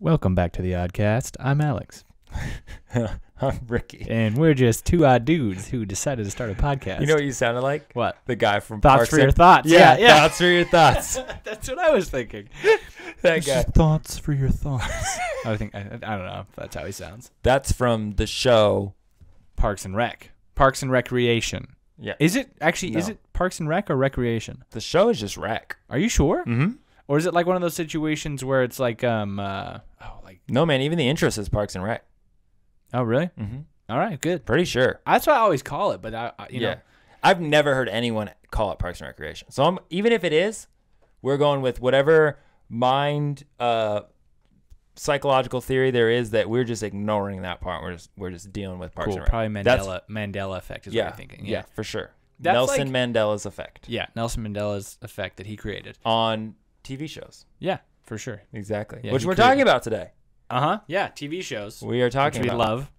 Welcome back to the Oddcast. I'm Alex, I'm Ricky. and we're just two odd dudes who decided to start a podcast. You know what you sounded like? what? The guy from Thoughts Parks for your thoughts. Yeah, Yeah, yeah. thoughts for your thoughts. That's what I was thinking. that guy. thoughts for your thoughts. I think I, I don't know. That's how he sounds. That's from the show. Parks and Rec. Parks and Recreation. Yeah. Is it actually? Is it Parks and Rec or Recreation? The show is just Rec. Are you sure? Mm-hmm. Or is it like one of those situations where it's like um uh oh like No, man. Even the interest is Parks and Rec. oh really? Mm-hmm. All right, good. Pretty sure. That's what I always call it, but I, I you yeah. know I've never heard anyone call it Parks and Recreation. So I'm, even if it is, we're going with whatever mind uh, psychological theory there is that we're just ignoring that part. We're just we're just dealing with Parks cool. and Rec. Probably That's- Mandela Mandela effect is yeah, what you're thinking. yeah, for sure. That's Nelson like- Mandela's effect Yeah, Nelson Mandela's effect that he created. on TV shows. Yeah, for sure. Exactly. Yeah, Which we're talking about today. Uh huh. Yeah, TV shows. We are talking which we about. love.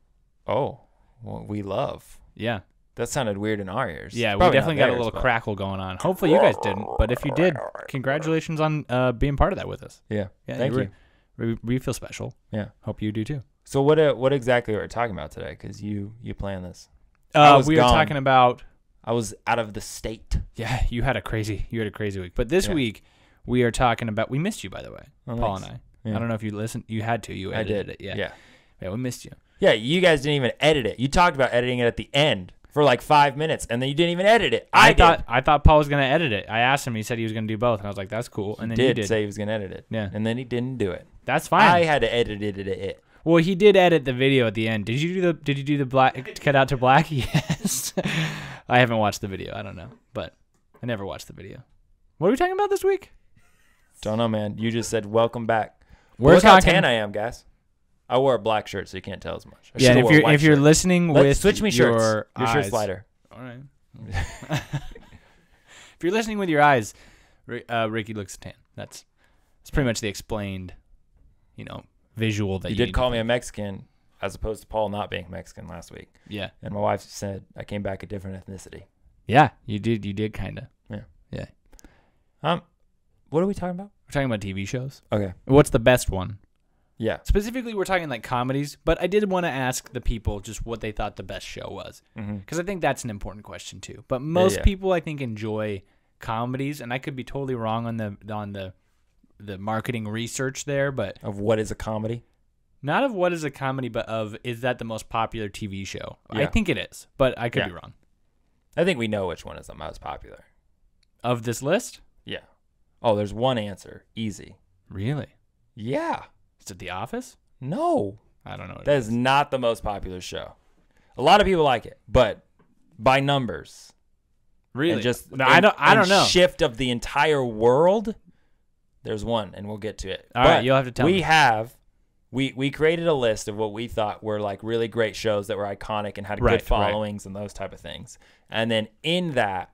Oh, well, we love. Yeah, That sounded weird in our ears. yeah. We definitely got a little but- crackle going on. Hopefully you guys didn't, but if you did, congratulations on uh, being part of that with us. Yeah. Yeah, Thank you. We, we feel special. Yeah. Hope you do too. So what? Uh, what exactly are we talking about today? Because you you planned this. Uh, we are gone. talking about. I was out of the state. Yeah, you had a crazy, you had a crazy week. But this Yeah. week, we are talking about. We missed you, by the way, Oh, Paul thanks. and I. Yeah. I don't know if you listened. You had to. You I edited did. it. Yeah. Yeah. Yeah, we missed you. Yeah. You guys didn't even edit it. You talked about editing it at the end for like five minutes, and then you didn't even edit it. I, I, thought. I thought Paul was gonna edit it. I asked him. He said he was gonna do both, and I was like, "That's cool." And then did, you did. say he was gonna edit it. Yeah. And then he didn't do it. That's fine. I had to edit it. it, it. well, he did edit the video at the end. Did you do the Did you do the black cut out to black? Yes. I haven't watched the video. I don't know, but I never watched the video. What are we talking about this week? Don't know, man. You just said welcome back. We're Look how tan I am, guys. I wore a black shirt, so you can't tell as much. I yeah, if you're if you're shirt. listening Let- with switch me your shirts. Your shirt's eyes- lighter. All right. if you're listening with your eyes, uh, Ricky looks tan. That's that's pretty much the explained, you know, visual that You you, did call me a Mexican, as opposed to Paul not being Mexican last week. Yeah, And my wife said I came back a different ethnicity. yeah, you did. You did kind of. Yeah. Yeah. Um, what are we talking about? We're talking about TV shows. Okay. What's the best one? Yeah. Specifically, we're talking like comedies, but I did want to ask the people just what they thought the best show was, Mm-hmm. because I think that's an important question too. But most yeah. people, I think, enjoy comedies, and I could be totally wrong on the on the the marketing research there, but Of what is a comedy? not of what is a comedy, but of is that the most popular TV show? I think it is, but I could Yeah. be wrong. I think we know which one is the most popular. Of this list, Yeah. Oh, there's one answer. Easy. really, Yeah. is it The Office? No. I don't know. What That it is not the most popular show. A lot of people like it, but by numbers, really. and just No, I don't. I don't know. Shift of the entire world. There's one, and we'll get to it. All right, you'll have to tell we me. have we we created a list of what we thought were like really great shows that were iconic and had Right, right. good followings and those type of things. And then in that,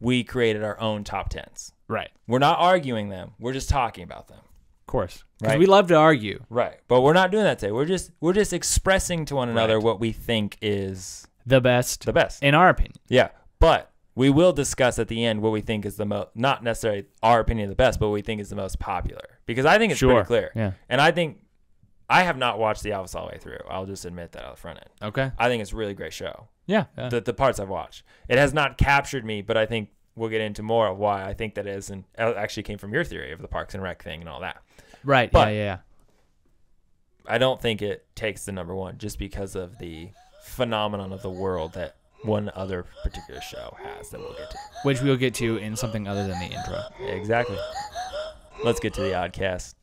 we created our own top tens. Right, We're not arguing them. We're just talking about them. of course, because Right. we love to argue. Right. But we're not doing that today. We're just we're just expressing to one another Right. what we think is The best, the best. in our opinion. Yeah. But we will discuss at the end what we think is the most not necessarily our opinion of the best, but what we think is the most popular. Because I think it's Sure. pretty clear. Yeah. And I think I have not watched The Office all the way through. I'll just admit that on the front end. Okay. I think it's a really great show. Yeah. yeah. The the parts I've watched. It has not captured me, but I think we'll get into more of why I think that is and it actually came from your theory of the Parks and Rec thing and all that. right. but- yeah. Yeah. Yeah. I don't think it takes the number one just because of the phenomenon of the world that one other particular show has that we'll get to. Which we'll get to in something other than the intro. Exactly. Let's get to the oddcast.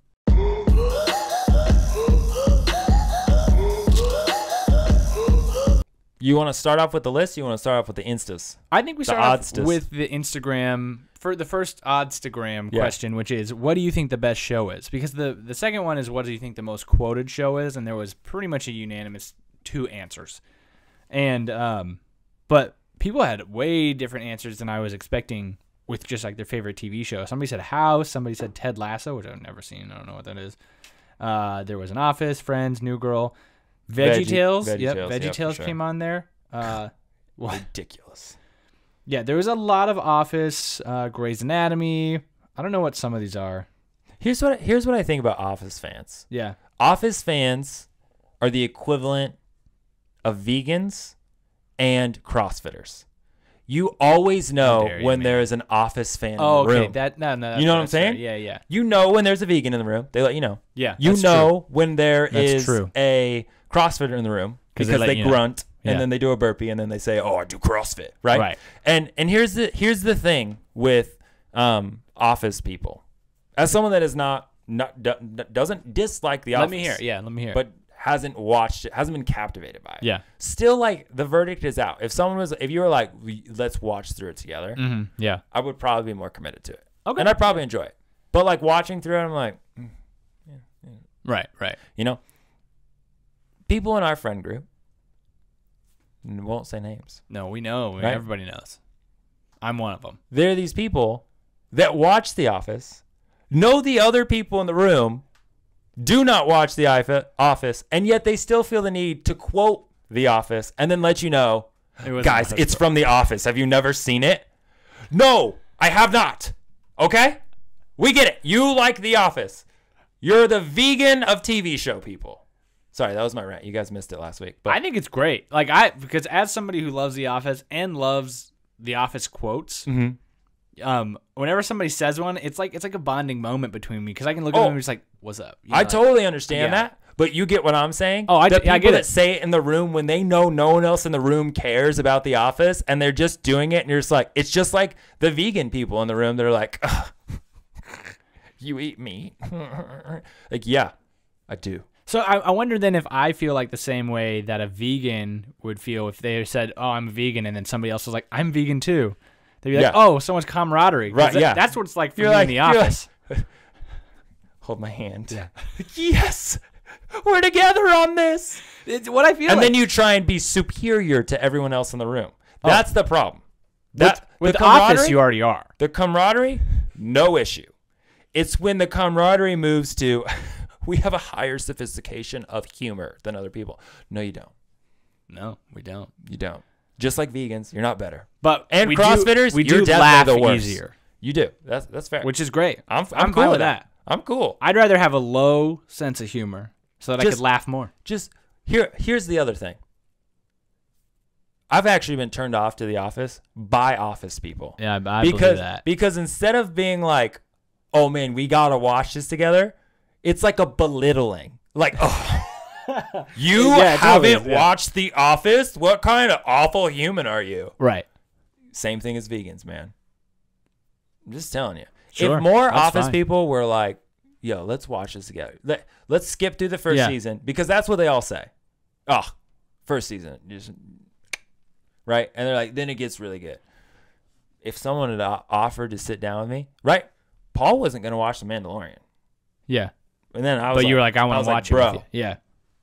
You want to start off with the list? You want to start off with the instas? I think we The start off with the Instagram for the first oddstagram Yeah. question, which is what do you think the best show is? Because the the second one is what do you think the most quoted show is, and there was pretty much a unanimous two answers, and um, but people had way different answers than I was expecting with just like their favorite TV show. Somebody said House, somebody said Ted Lasso, which I've never seen. I don't know what that is. Uh, there was an Office, Friends, New Girl, Veggie, Tales. Yep, Veggie Tales sure. came on there. Uh? Ridiculous. Yeah, there was a lot of Office, uh, Grey's Anatomy. I don't know what some of these are. Here's what here's what I think about Office fans. Yeah. Office fans are the equivalent of vegans and CrossFitters. You always know you, when man. there is an Office fan Oh, in the okay. room. That no, no. You know what I'm that's fair. saying? Yeah, yeah, you know when there's a vegan in the room. They let you know. yeah. You that's true. know when there is That's true. a CrossFitter in the room 'Cause because they they, grunt Yeah. and then they do a burpee and then they say, "Oh, I do CrossFit," right? Right. And and here's the here's the thing with um, office people. As someone that is not not do, doesn't dislike the Let me hear. it. Yeah, let me hear. it. but hasn't watched it, hasn't been captivated by it. yeah. Still, like the verdict is out. If someone was, if you were like, "Let's watch through it together," hmm Yeah. I would probably be more committed to it. Okay. And I'd probably enjoy it. But like watching through it, I'm like, yeah Right. Right. you know, people in our friend group won't say names. No, we know. Right. Everybody knows. I'm one of them. There are these people that watch The Office, know the other people in the room, do not watch The Office, and yet they still feel the need to quote The Office and then let you know, It guys, it's from The Office. Have you never seen it? No, I have not. Okay? We get it. You like The Office. You're the vegan of TV show people. Sorry, that was my rant. You guys missed it last week. But I think it's great. Like I because as somebody who loves The Office and loves The Office quotes, Mhm. um, whenever somebody says one, it's like it's like a bonding moment between me because I can look Oh. at them and just like, "What's up?" You know, I like- totally understand yeah. that, but you get what I'm saying. Oh, I- the I people get that it. say it in the room when they know no one else in the room cares about The Office, and they're just doing it, and you're just like, it's just like the vegan people in the room. They're like, "Ugh, you eat meat, like yeah, I do. So I, I wonder then if I feel like the same way that a vegan would feel if they said, "Oh, I'm a vegan," and then somebody else was like, "I'm vegan too." They'd be like, Yeah. "Oh, so much camaraderie." 'Cause Right, that- yeah. That's what it's like for You're me like in the you're like, office. Hold my hand. yes, we're together on this. It's what I feel. And like. then you try and be superior to everyone else in the room. Oh. That's the problem. That Oh. with the Office, camaraderie- you already are. The camaraderie, no issue. It's when the camaraderie moves to we have a higher sophistication of humor than other people. No, you don't. No, we don't. You don't. Just like vegans, you're not better. But And we do- CrossFitters, we you're do laugh the worst. easier, You do. That's that's fair. which is great. I'm I'm, I'm cool with that. that. I'm cool. I'd rather have a low sense of humor so that I could laugh more. Just here here's the other thing. I've actually been turned off to the office by office people. Yeah, I, I because believe that. because instead of being like, "Oh man, we gotta watch this together," it's like a belittling. Like, oh, you Yeah, haven't is, yeah. watched The Office? What kind of awful human are you? Right. Same thing as vegans, man. I'm just telling you. Sure, if more office fine. people were like, "Yo, let's watch this together. Let, let's skip through the first Yeah. season," because that's what they all say. Oh, first season, just right, and they're like, then it gets really good. If someone had offered to sit down with me, right? Paul wasn't gonna watch The Mandalorian, Yeah. And then I was. But you were like, I want to like, watch it. bro. you. Yeah.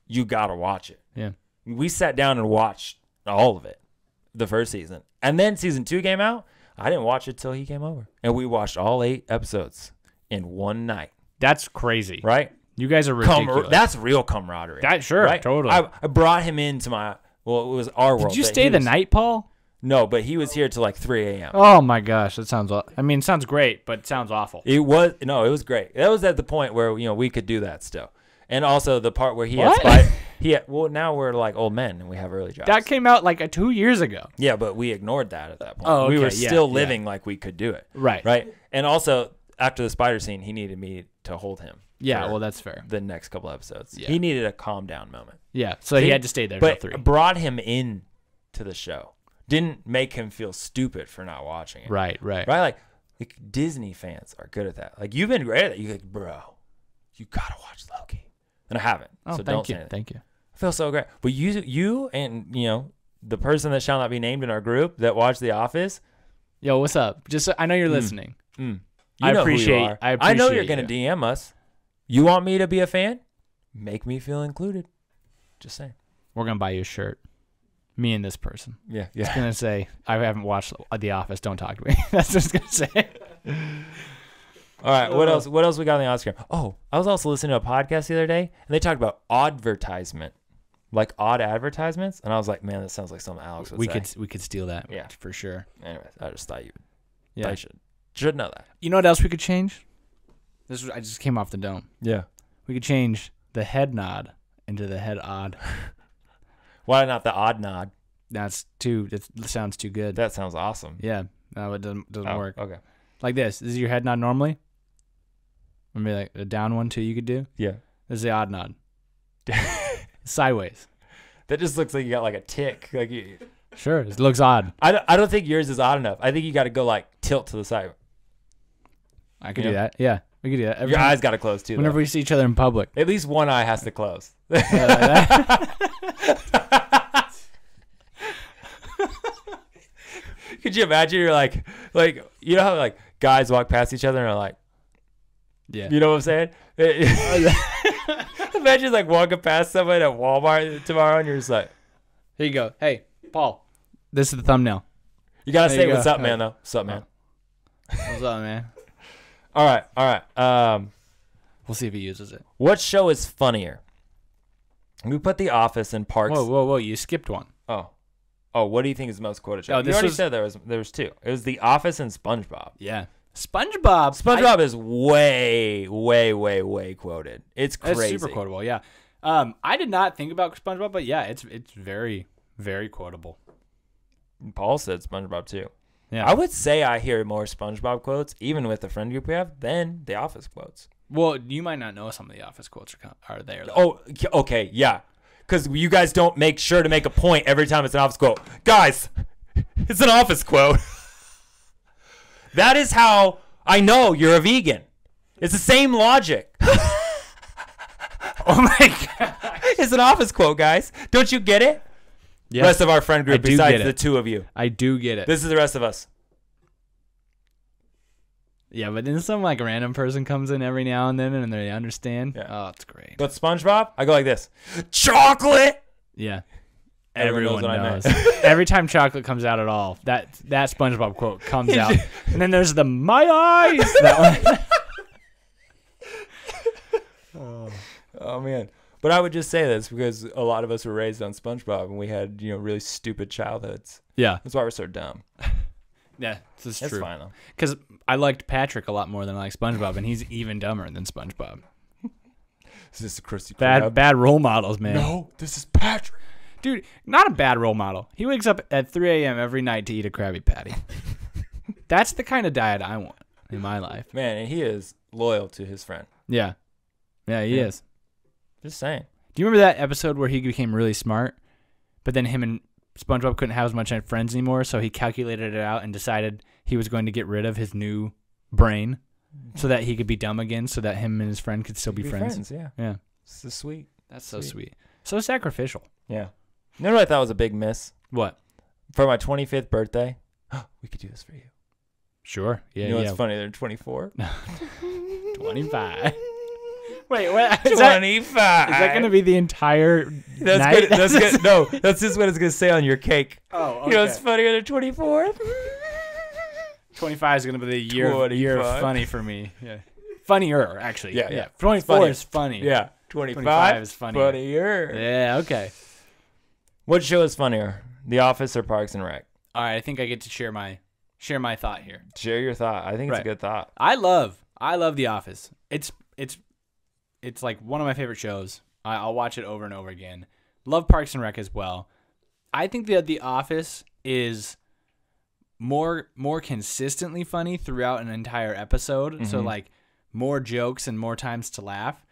you gotta watch it. Yeah. We sat down and watched all of it, the first season, and then season two came out. I didn't watch it till he came over, and we watched all eight episodes in one night. That's crazy. Right? You guys are ridiculous. that's real camaraderie. That- sure, right? totally. I, I brought him into my. Well, it was our world. Did you stay the was- night, Paul? No, but he was here till like 3 a.m. Oh my gosh, that sounds. aw- I mean, sounds great, but it sounds awful. It was no, it was great. That was at the point where you know we could do that still, and also the part where he What? had spy. He had, well now we're like old men and we have early jobs. That came out like uh, two years ago. Yeah, but we ignored that at that point. Oh, We were okay, yeah, still yeah. living like we could do it. Right. Right. And also, after the spider scene, he needed me to hold him. Yeah. for Well, that's fair. the next couple episodes. Yeah. He needed a calm down moment. Yeah. So he had to stay there But three. brought him in to the show. Didn't make him feel stupid for not watching it. Right. Right. Right? Like, like Disney fans are good at that. Like you've been great at that. You're like, bro, you gotta watch Loki. And I haven't. Oh, so thank don't you. Thank you. I feel so great. But you, you, and you know the person that shall not be named in our group that watched The Office. Yo, what's up? Just I know you're listening. Mm, I know who you appreciate- are. I I know you're gonna you. DM us. You want me to be a fan? Make me feel included. Just saying. We're gonna buy you a shirt. Me and this person. Yeah, It's gonna say I haven't watched The Office. Don't talk to me. That's what it's gonna say. All right. What uh, else? What else we got on the Oscar? Oh, I was also listening to a podcast the other day, and they talked about advertisement, like odd advertisements, and I was like, man, that sounds like something Alex would We say. could we could steal that. Yeah. For sure. Anyways, I just thought you, Yeah. I should should know that. You know what else we could change? This was, I just came off the dome. Yeah. We could change the head nod into the head odd. Why not the odd nod? That's too. It sounds too good. That sounds awesome. yeah, no, it doesn't doesn't Oh, work. Okay. Like this. This is your head nod normally. Maybe like a down one too. You could do. Yeah. This is the odd nod. Sideways. That just looks like you got like a tick. Like you, Sure, it looks odd. I don't, I don't think yours is odd enough. I think you got to go like tilt to the side. I could Yeah. do that. Yeah, we could do that. Every Your time- eyes got to close too. whenever though. we see each other in public. At least one eye has to close. Could you imagine? You're like, like you know how like guys walk past each other and are like, Yeah. you know what I'm saying? imagine like walking past someone at Walmart tomorrow and you're just like, Here you go. Hey, Paul. This is the thumbnail. you gotta There say you what's go. up, man. Though, what's up, man? What's up, man? All right, all right. Um, We'll see if he uses it. what show is funnier? We put The Office and Parks. Whoa, whoa, whoa! You skipped one. Oh, oh. What do you think is the most quoted show? Oh, you this already was- said there was there was two. It was The Office and SpongeBob. Yeah. SpongeBob. SpongeBob is way, way, way, way quoted. It's I, crazy. it's super quotable. Yeah. Um, I did not think about SpongeBob, but yeah, it's it's very very quotable. Paul said SpongeBob too. Yeah. I would say I hear more SpongeBob quotes, even with the friend group we have, than The Office quotes. well, you might not know some of the Office quotes are, co- are there. Though. Oh, okay, yeah. Because you guys don't make sure to make a point every time it's an Office quote. Guys, it's an Office quote. that is how I know you're a vegan. It's the same logic. Oh my god. It's an Office quote, guys. Don't you get it? Yeah. Rest of our friend group, besides the two of you. I do get it. This is the rest of us. Yeah, but then some like random person comes in every now and then and they understand. Yeah. Oh, it's great. But SpongeBob, I go like this: chocolate. Yeah. Everyone Everyone knows knows. what I meant. Every time chocolate comes out at all, that that SpongeBob quote comes out, and then there's the my eyes. That one. Oh, oh man. But I would just say this because a lot of us were raised on SpongeBob and we had, you know, really stupid childhoods. yeah, That's why we're so dumb. yeah, this is That's true. Because I liked Patrick a lot more than I like SpongeBob, and he's even dumber than SpongeBob. Is this a Krusty Bad, Krab? bad role models, man. No, this is Patrick. Dude, not a bad role model. He wakes up at 3 a.m. every night to eat a Krabby Patty. That's the kind of diet I want in my life. Man, and he is loyal to his friend. Yeah, yeah, he Yeah. is. Just saying. Do you remember that episode where he became really smart, but then him and SpongeBob couldn't have as much friends anymore, so he calculated it out and decided he was going to get rid of his new brain so that he could be dumb again, so that him and his friend could still be, friends. yeah. Yeah, This is sweet. that's so Sweet. sweet, so sacrificial. Yeah. You know what I thought was a big miss? What? For my 25th birthday, we could do this for you. Sure. Yeah, you know yeah. what's funny? They're 24. Twenty-five. Wait, what? Is that, 25. is that going to be the entire That's night? good. That's good. No, that's just what it's gonna say on your cake. Oh, You know, what's funny funnier than 24. 25 is going to be the year, year of funny for me. Yeah. Funnier, actually. Yeah, yeah. 24 funny. is funny. Yeah, 25, 25 is funnier. funnier. Yeah, okay. What show is funnier, The Office or Parks and Rec? All right, I think I get to share my share my thought here. Share your thought. I think it's a good thought. I love I love The Office. It's it's it's like one of my favorite shows. I, I'll watch it over and over again. Love Parks and Rec as well. I think that The Office is more more consistently funny throughout an entire episode. So Mhm. like more jokes and more times to laugh.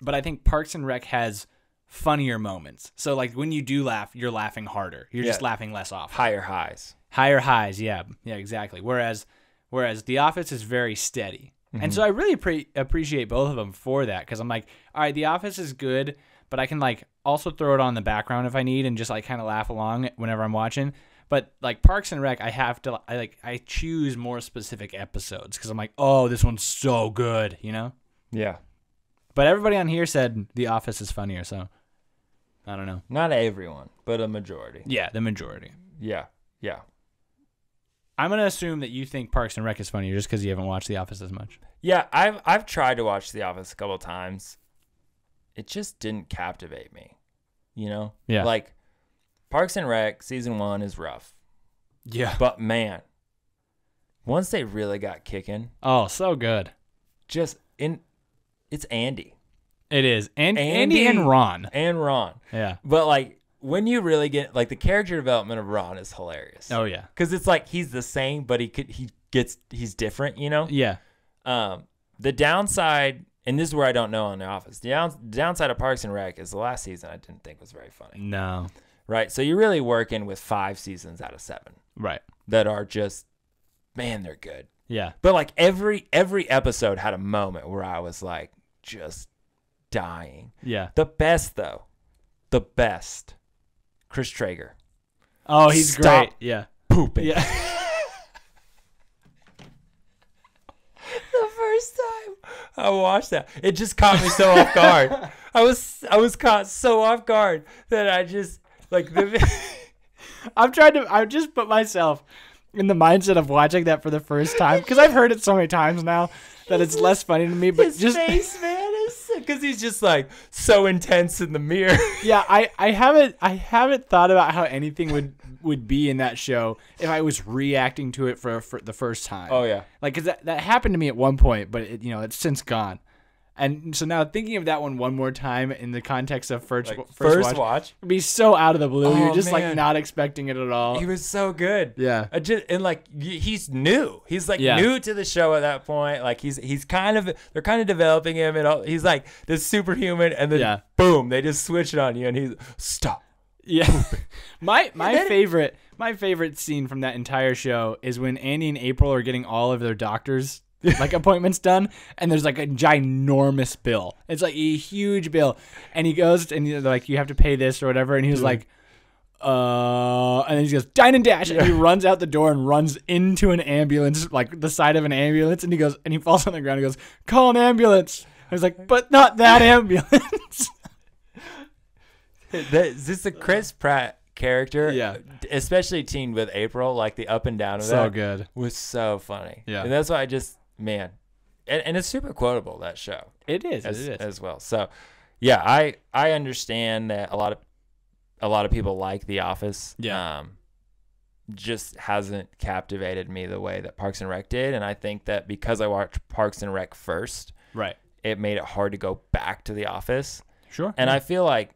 But I think Parks and Rec has funnier moments. So like when you do laugh, you're laughing harder. You're just laughing less often. Higher highs. Higher highs, yeah, yeah, exactly. Whereas, whereas The Office is very steady, and so I really pre- appreciate both of them for that because I'm like, all right, The Office is good, but I can like also throw it on the background if I need and just like kind of laugh along whenever I'm watching. But like Parks and Rec, I have to I like I choose more specific episodes because I'm like, oh, this one's so good, you know. Yeah. But everybody on here said The Office is funnier, so I don't know. Not everyone, but a majority. Yeah, the majority. Yeah. Yeah. I'm gonna assume that you think Parks and Rec is funnier just because you haven't watched The Office as much. Yeah, I've I've tried to watch The Office a couple times. It just didn't captivate me. You know? Yeah. Like Parks and Rec season 1 is rough. Yeah. But man, once they really got kicking, Oh, so good. just in it's Andy It is. And Andy, Andy- and Ron. and Ron. Yeah. But like when you really get like the character development of Ron is hilarious. Oh yeah. Cuz it's like he's the same but he could he gets he's different, you know? Yeah. Um the downside and this is where I don't know on the office. The down, downside of Parks and Rec is the last season I didn't think was very funny. No. Right? So you're really working with 5 seasons out of 7 Right. that are just man, they're good. Yeah. But like every every episode had a moment where I was like just dying. Yeah. The best though, the best, Chris Traeger Oh, he's Stop. great. Yeah. pooping. Yeah. the first time I watched that, it just caught me so off guard. I was I was caught so off guard that I just like the I'm trying to. I just put myself in the mindset of watching that for the first time because I've heard it so many times now that it's less funny to me. But his just face, man, is because he's just like so intense in the mirror. yeah, I I haven't I haven't thought about how anything would would be in that show if I was reacting to it for, for the first time. Oh yeah, like because that, that happened to me at one point, but it, you know it's since gone. And so now thinking of that one one more time in the context of first like, first, first, watch, watch. would be so out of the blue. Oh, You're just like not expecting it at all. He was so good. yeah. Just, and like he's new. He's like Yeah. new to the show at that point. Like he's he's kind of they're kind of developing him and all, he's like this superhuman and then Yeah. boom they just switch it on you and he's stop. Yeah. my my then- favorite my favorite scene from that entire show is when Andy and April are getting all of their doctors like appointments done and there's like a ginormous bill. It's like a huge bill. And he goes and they're like you have to pay this or whatever and he was like uh and then he goes dine and dash and he runs out the door and runs into an ambulance like the side of an ambulance and he goes and he falls on the ground and goes call an ambulance I was like but not that ambulance is this a Chris Pratt character? Yeah. especially teamed with April, like the up and down of so that good was so funny. Yeah. and that's why I just man, and, and it's super quotable that show. it is as, it is as well. So, yeah, I I understand that a lot of a lot of people like The Office. Yeah. Um, just hasn't captivated me the way that Parks and Rec did, and I think that because I watched Parks and Rec first, right it made it hard to go back to The Office. sure And I feel like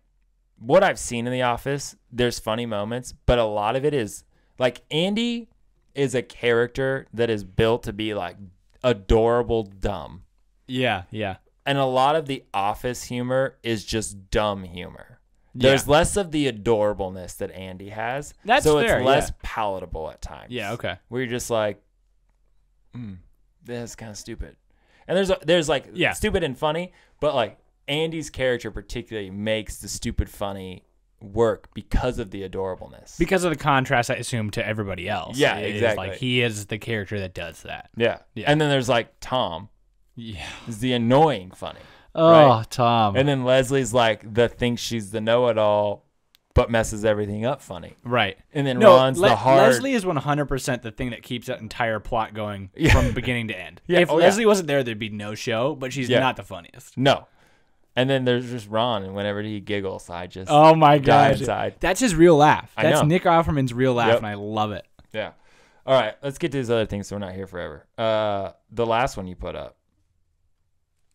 what I've seen in The Office, there's funny moments, but a lot of it is like Andy is a character that is built to be like adorable dumb. Yeah, yeah. and a lot of the office humor is just dumb humor. There's Yeah. less of the adorableness that Andy has. That's so fair, it's less yeah. palatable at times. Yeah, okay. Where you're just like, mm, that's kind of stupid. And there's a, there's like Yeah. stupid and funny, but like Andy's character particularly makes the stupid funny work because of the adorableness. Because of the contrast, I assume, to everybody else. Yeah, It exactly. Like he is the character that does that. yeah. Yeah. And then there's like Tom Yeah. is the annoying funny. Oh, Right. Tom. And then Leslie's like the thinks she's the know-it-all, but messes everything up funny. right. And then No, Ron's Le- the hard. Leslie is 100% the thing that keeps that entire plot going Yeah. from beginning to end. Yeah, If oh, yeah. Leslie wasn't there, there'd be no show, but she's Yeah. not the funniest. No. And then there's just Ron, and whenever he giggles, I just Oh my gosh. inside. That's his real laugh. I That's know. Nick Offerman's real laugh, Yep. and I love it. Yeah. All right, let's get to these other things so we're not here forever. Uh, the last one you put up,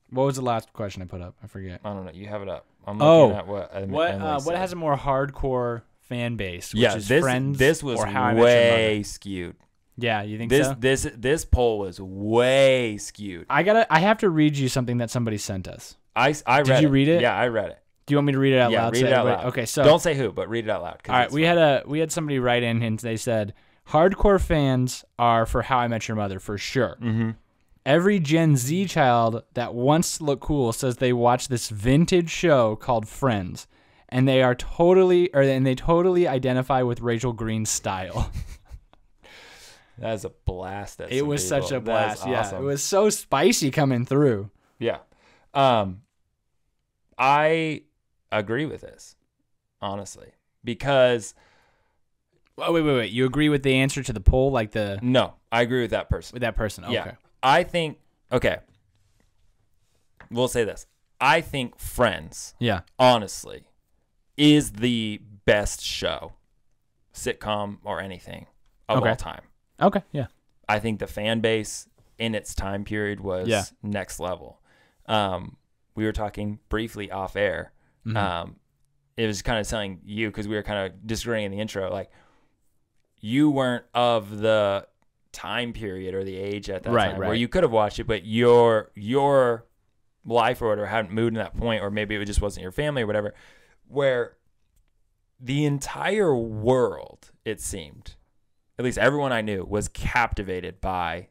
What was the last question I put up? I forget. I don't know. You have it up. I'm Oh. at what. Em- What Emily uh, what said. has a more hardcore fan base? Which Yeah, is this Friends this was or How I Met Your way skewed. Yeah, you think This so? this this poll was way skewed. I gotta. I have to read you something that somebody sent us. I I read Did you read it? Yeah, I read it. Do you want me to read it out yeah, loud? read so it out loud. Okay, so don't say who, but read it out loud. All right, we had a we had somebody write in and they said hardcore fans are for How I Met Your Mother for sure. Mm-hmm. Every Gen Z child that wants to look cool says they watch this vintage show called Friends, and they are totally or and they totally identify with Rachel Green's style. That is a blast. it was people. such a blast. Yeah, awesome. it was so spicy coming through. Yeah. Um I agree with this, honestly. Because Oh wait, wait, wait. You agree with the answer to the poll, like the no, I agree with that person. with that person? Okay. Yeah. I think okay. We'll say this. I think Friends, Yeah. honestly, is the best show, sitcom or anything of Okay. all time. Okay. Yeah. I think the fan base in its time period was Yeah. next level. um, we were talking briefly off air. Mhm. Um, it was kind of telling you because we were kind of disagreeing in the intro, like you weren't of the time period or the age at that Right, time where you could have watched it, but your your life or whatever hadn't moved to that point, or maybe it just wasn't your family or whatever, where the entire world, it seemed, at least everyone I knew, was captivated by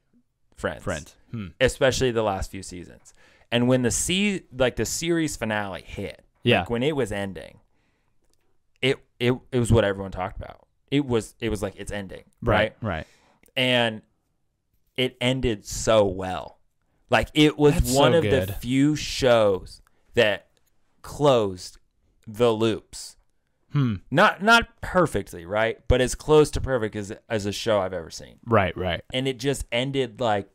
Friends Friends. Hmm. especially the last few seasons. And when the se- like the series finale hit, Yeah. like when it was ending, it it it was what everyone talked about. It was it was like it's ending, right? Right. Right. And it ended so well. Like it was That's one so of the few shows that closed the loops. Hmm. Not not perfectly, right? But as close to perfect as as a show I've ever seen Right. Right. and it just ended like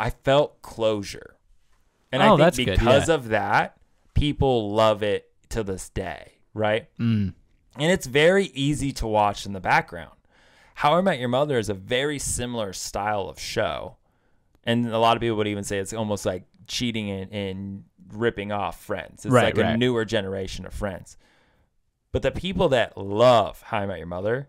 I felt closure. And Oh, I think because yeah. of that, people love it to this day, right? Mm. And it's very easy to watch in the background. How I Met Your Mother is a very similar style of show. And a lot of people would even say it's almost like cheating and, and ripping off Friends. It's Right, like a newer generation of Friends. But the people that love How I Met Your Mother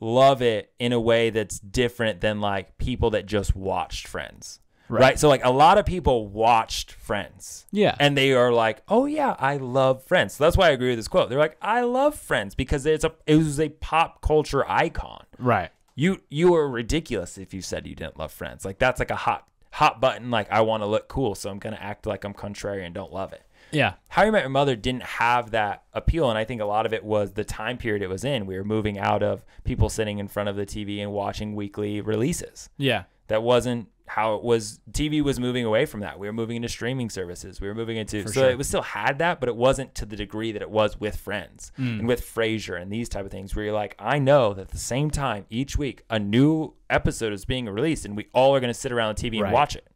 love it in a way that's different than like people that just watched Friends. Right. Right. So like a lot of people watched Friends Yeah. and they are like, "Oh yeah, I love Friends." So that's why I agree with this quote. They're like, "I love Friends because it's a it was a pop culture icon." right. You you were ridiculous if you said you didn't love Friends. Like that's like a hot hot button. Like I want to look cool, so I'm gonna act like I'm contrary and don't love it. Yeah. How You Met Your Mother didn't have that appeal, and I think a lot of it was the time period it was in. We were moving out of people sitting in front of the TV and watching weekly releases Yeah. That wasn't how it was TV was moving away from that. We were moving into streaming services. We were moving into For so sure. it was still had that, but it wasn't to the degree that it was with Friends Mm. and with Frasier and these type of things where you're like, I know that at the same time each week a new episode is being released and we all are gonna sit around the TV Right. and watch it.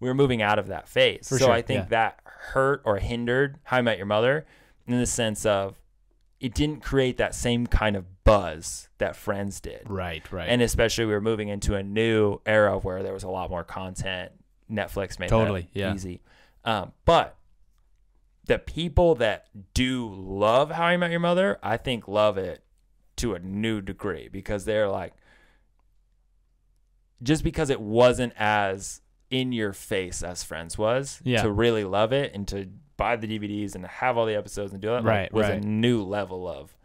We were moving out of that phase. For so sure, I think yeah. that hurt or hindered How I Met Your Mother in the sense of it didn't create that same kind of buzz that Friends did Right. Right. and especially we were moving into a new era where there was a lot more content. Netflix made Totally, that yeah. easy. Um, but the people that do love How I Met Your Mother, I think love it to a new degree because they're like, just because it wasn't as in your face as Friends was, Yeah. to really love it and to buy the DVDs and have all the episodes and do that, like, Right, was right. a new level of.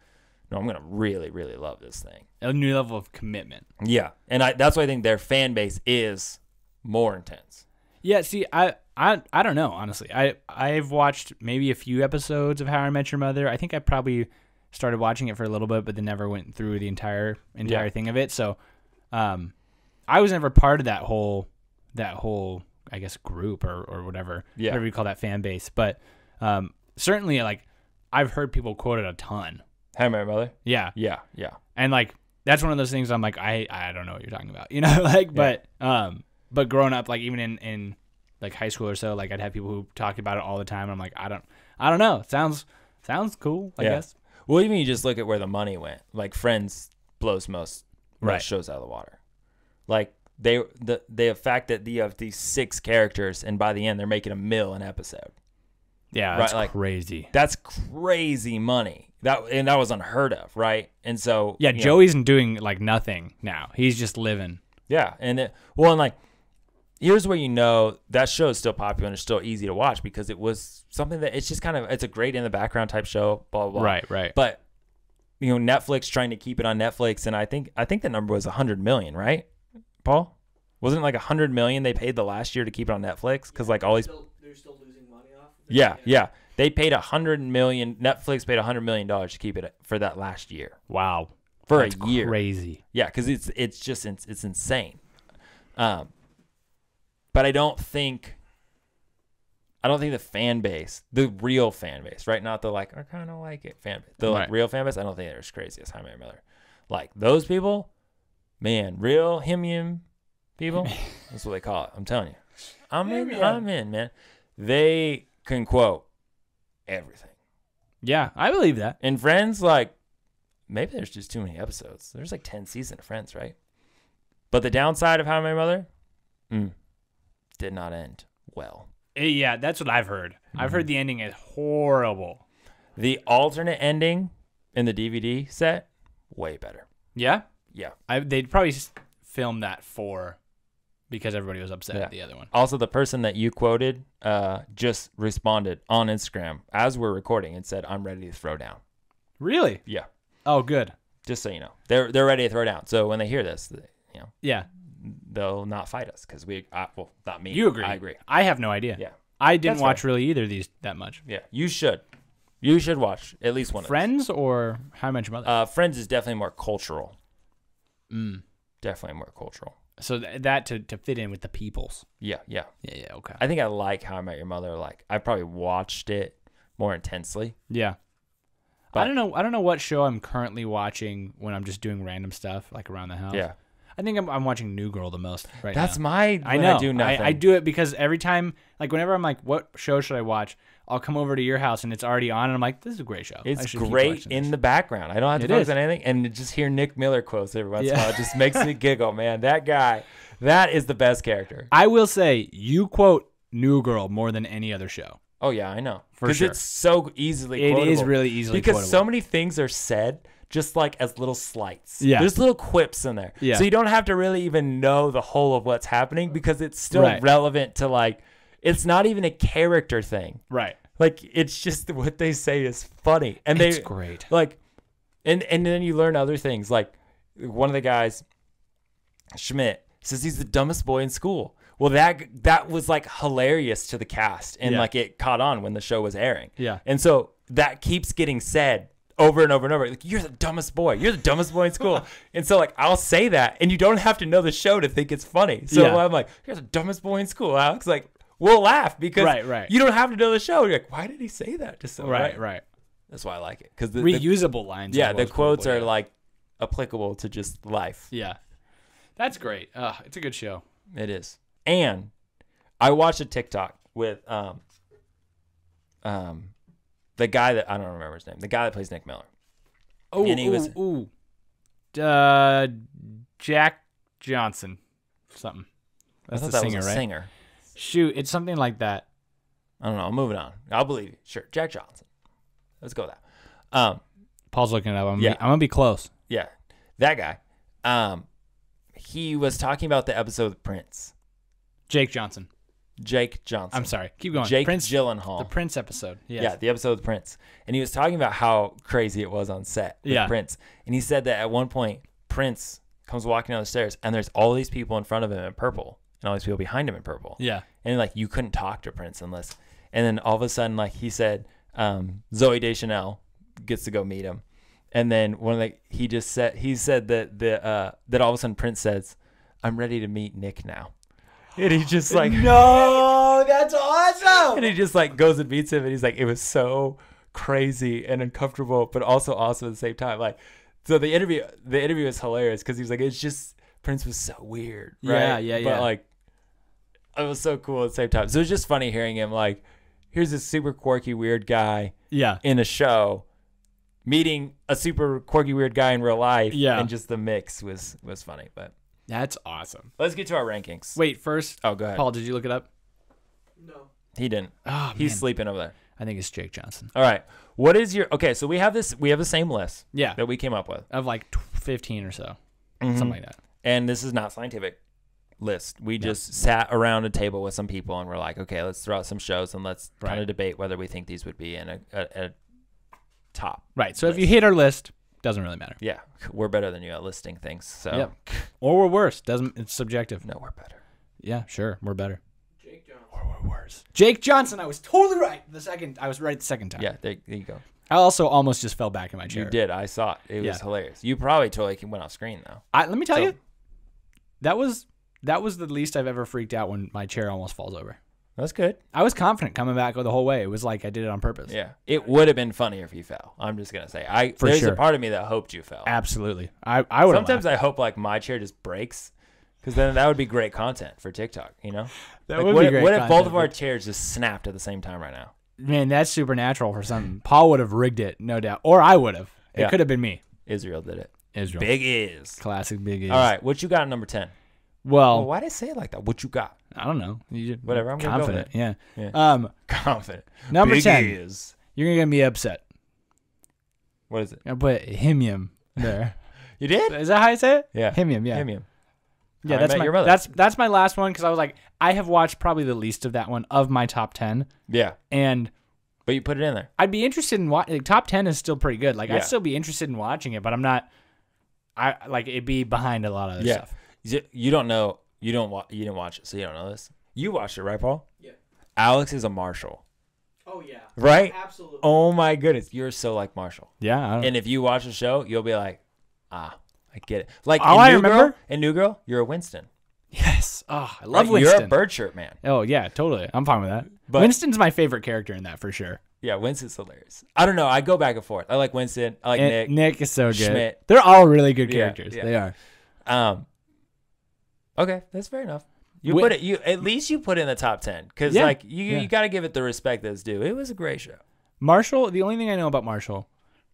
No, I'm gonna really, really love this thing. a new level of commitment. Yeah, and I that's why I think their fan base is more intense. Yeah, see, I, I, I don't know, honestly. I, I've watched maybe a few episodes of How I Met Your Mother. I think I probably started watching it for a little bit, but then never went through the entire entire Yeah. thing of it. So, um, I was never part of that whole, that whole, I guess, group or or whatever, Yeah. whatever you call that fan base. But, um, certainly, like, I've heard people quote it a ton. How I Met Your Mother? Yeah, Yeah, yeah, and like that's one of those things I'm like I I don't know what you're talking about, you know, like but um but growing up like even in in like high school or so like I'd have people who talked about it all the time. And I'm like I don't I don't know. Sounds sounds cool. I Yeah. guess. Well, even you just look at where the money went. Like Friends blows most most Right. shows out of the water. Like they the the fact that you have these six characters and by the end they're making a mill an episode. Yeah, Right, that's like- crazy. That's crazy money. That and that was unheard of, right? And so Yeah, you know, Joey's doing like nothing now. He's just living. Yeah, and it, well, and like, here's where you know that show is still popular and it's still easy to watch because it was something that it's just kind of it's a great in the background type show, blah blah. blah. Right, right. But you know, Netflix trying to keep it on Netflix, and I think I think the number was a hundred million, right? Paul, wasn't it like a hundred million they paid the last year to keep it on Netflix? Because like all these, Still, they're still losing money off. of it. yeah, yeah, they paid a hundred million. Netflix paid a hundred million dollars to keep it for that last year wow. for That's a year. Crazy. Yeah, because it's it's just it's, it's insane. Um, but I don't think I don't think the fan base, the real fan base, right? Not the like I kind of like it fan base, the like Right. real fan base. I don't think they're as crazy as How I Met Your Mother. Like those people, man, real him him people. that's what they call it. I'm telling you, I'm in. Him-yim. I'm in, man. They can quote everything. Yeah, I believe that. And Friends, like, maybe there's just too many episodes. There's like 10 seasons of Friends, right? But the downside of How I Met Mother mm, did not end well. Eh, yeah, that's what I've heard. I've Mm-hmm. heard the ending is horrible. The alternate ending in the DVD set, way better. Yeah, Yeah. I, they'd probably film that for because everybody was upset Yeah. at the other one. Also, the person that you quoted uh, just responded on Instagram as we're recording and said, "I'm ready to throw down." Really? Yeah, Oh, good. just so you know, they're they're ready to throw down. So when they hear this, they- you know, Yeah, they'll not fight us because we, uh, well, not me. you agree. I agree. I have no idea. Yeah, I didn't That's watch really either of these that much. yeah. You should, you should watch at least one. Of Friends or How I Met Mother? Uh, Friends is definitely more cultural. mm. Definitely more cultural. So th- that to, to fit in with the peoples. Yeah, yeah. Yeah, yeah, okay. I think I like How I Met Your Mother. Like I probably watched it more intensely. yeah. I But- don't know. I don't know what show I'm currently watching when I'm just doing random stuff like around the house. Yeah, I think I'm, I'm watching New Girl the most right that's now. my. I when know. I do nothing. I, do it because every time, like whenever I'm like, what show should I watch? I'll come over to your house and it's already on, and I'm like, this is a great show. It's great in the background. I don't have to It focus is. on anything, and just hear Nick Miller quotes every once in a while. It just makes me giggle, man. That guy, that is the best character. I will say you quote New Girl more than any other show. Oh yeah, I know. For sure Because sure. it's so easily. It is quotable. really easily because quotable. so many things are said just like as little slights. Yeah. there's little quips in there. Yeah. so you don't have to really even know the whole of what's happening because it's still Right. relevant to like. It's not even a character thing. Right. Like it's just what they say is funny, and It's they great. like and and then you learn other things like one of the guys schmidt says he's the dumbest boy in school well that that was like hilarious to the cast and Yeah. like it caught on when the show was airing Yeah. and so that keeps getting said over and over and over like you're the dumbest boy you're the dumbest boy in school and so like i'll say that and you don't have to know the show to think it's funny so Yeah. i'm like you're the dumbest boy in school alex like we'll laugh because Right, right. you don't have to know the show you're like why did he say that to someone? Right. Right. that's why i like it because the, the Reusable lines. yeah, the quotes are yeah. like applicable to just life. Yeah. That's great. Uh, it's a good show. It is. And I watched a TikTok with um um the guy that I don't remember his name. The guy that plays Nick Miller. Oh, And he ooh, was- ooh. Uh, Jack Johnson, something. I That's thought the that singer, was a right? singer. Shoot, it's something like that. I don't know. I'm moving on. I'll believe you. Sure. Jack Johnson. Let's go with that. Um Paul's looking it up. I'm Yeah. be, I'm gonna be close. yeah, that guy. Um he was talking about the episode of Prince. Jake Johnson. Jake Johnson. I'm sorry. Keep going. Jake Prince. Gyllenhaal. The Prince episode. Yes. Yeah, the episode with Prince. And he was talking about how crazy it was on set with Yeah. Prince. And he said that at one point, Prince comes walking down the stairs and there's all these people in front of him in purple and all these people behind him in purple. Yeah. And like you couldn't talk to Prince unless and then all of a sudden like he said, um, Zooey Deschanel gets to go meet him. And then one of the he just said he said that the uh that all of a sudden Prince says, I'm ready to meet Nick now. And he just like No, that's awesome. and he just like goes and meets him and he's like it was so crazy and uncomfortable but also awesome at the same time like so the interview the interview is hilarious because he was like it's just prince was so weird right? Yeah, yeah, but yeah. like it was so cool at the same time so it was just funny hearing him like here's this super quirky weird guy Yeah. in a show meeting a super quirky weird guy in real life Yeah. and just the mix was was funny but That's awesome. let's get to our rankings Wait, first, oh go ahead Paul, did you look it up? No. he didn't Oh, he's man. sleeping over there I think it's Jake Johnson. All right. What is your okay? So we have this. We have the same list Yeah. that we came up with, Of like 15 or so. Mhm. Something like that. and this is not scientific list. We just sat around a table with some people and we're like, okay, let's throw out some shows and let's kind of debate whether we think these would be in a, a, a top. Right. So if you hit our list, doesn't really matter. Yeah, we're better than you at listing things. So Yep. Or we're worse. Doesn't it's subjective. no, we're better. Yeah, sure. We're better. Jake Johnson. Or we're worse. Jake Johnson, I was totally right. The second I was right the second time. Yeah, there, there you go. I also almost just fell back in my chair. You did. I saw it. It was hilarious. You probably totally went off screen though. I, let me tell So- you, that was that was the least I've ever freaked out when my chair almost falls over. That's good. I was confident coming back the whole way. It was like I did it on purpose. Yeah, it would have been funnier if you fell. I'm just gonna say. I For there's sure. a part of me that hoped you fell. Absolutely. I I would Sometimes I hope like my chair just breaks, because then that would be great content for TikTok. You know, that like, would what, be if- great. what if both of our chairs just snapped at the same time right now? man? That's supernatural for something. Paul would have rigged it, no doubt, or I would have. It Yeah. could have been me. Israel did it. Israel. Big is. Classic big. Is. All right, what you got number ten? Well, Well, why did I say it like that? What you got? I don't know. You just- Whatever, I'm confident. Yeah. Yeah. Um, Confident. number Big ten. ears. You're gonna get me upset. What is it? I put himium there. You did? Is that how you say it? Yeah. Himium. Yeah. Himium. Yeah, I that's my Your Mother. that's that's my last one because I was like, I have watched probably the least of that one of my top ten, Yeah. and But you put it in there. I'd be interested in watching. Like, top ten is still pretty good. Like Yeah. I'd still be interested in watching it, but I'm not. I like it'd be behind a lot of other Yeah. stuff. You you don't know. You don't wa- You didn't watch it, so you don't know this. You watched it, right, Paul? Yeah. Alex is a Marshall, Oh yeah. right? Absolutely. Oh my goodness, you're so like Marshall. Yeah, I don't, And if you watch the show, you'll be like, ah, I get it. Like All in I New remember- Girl, in New Girl, you're a Winston. yes. Oh, I love Right? Winston. You're a bird shirt man. oh yeah, totally. I'm fine with that. But- Winston's my favorite character in that for sure. Yeah, Winston's hilarious. I don't know. I go back and forth. I like Winston. I like And Nick. Nick is so good. Schmidt. They're all really good Yeah, characters. yeah. They are. Um. Okay, that's fair enough. You Wi- put it. You at least you put it in the top ten because Yeah, like you yeah. you got to give it the respect that's due. It was a great show. Marshall. The only thing I know about Marshall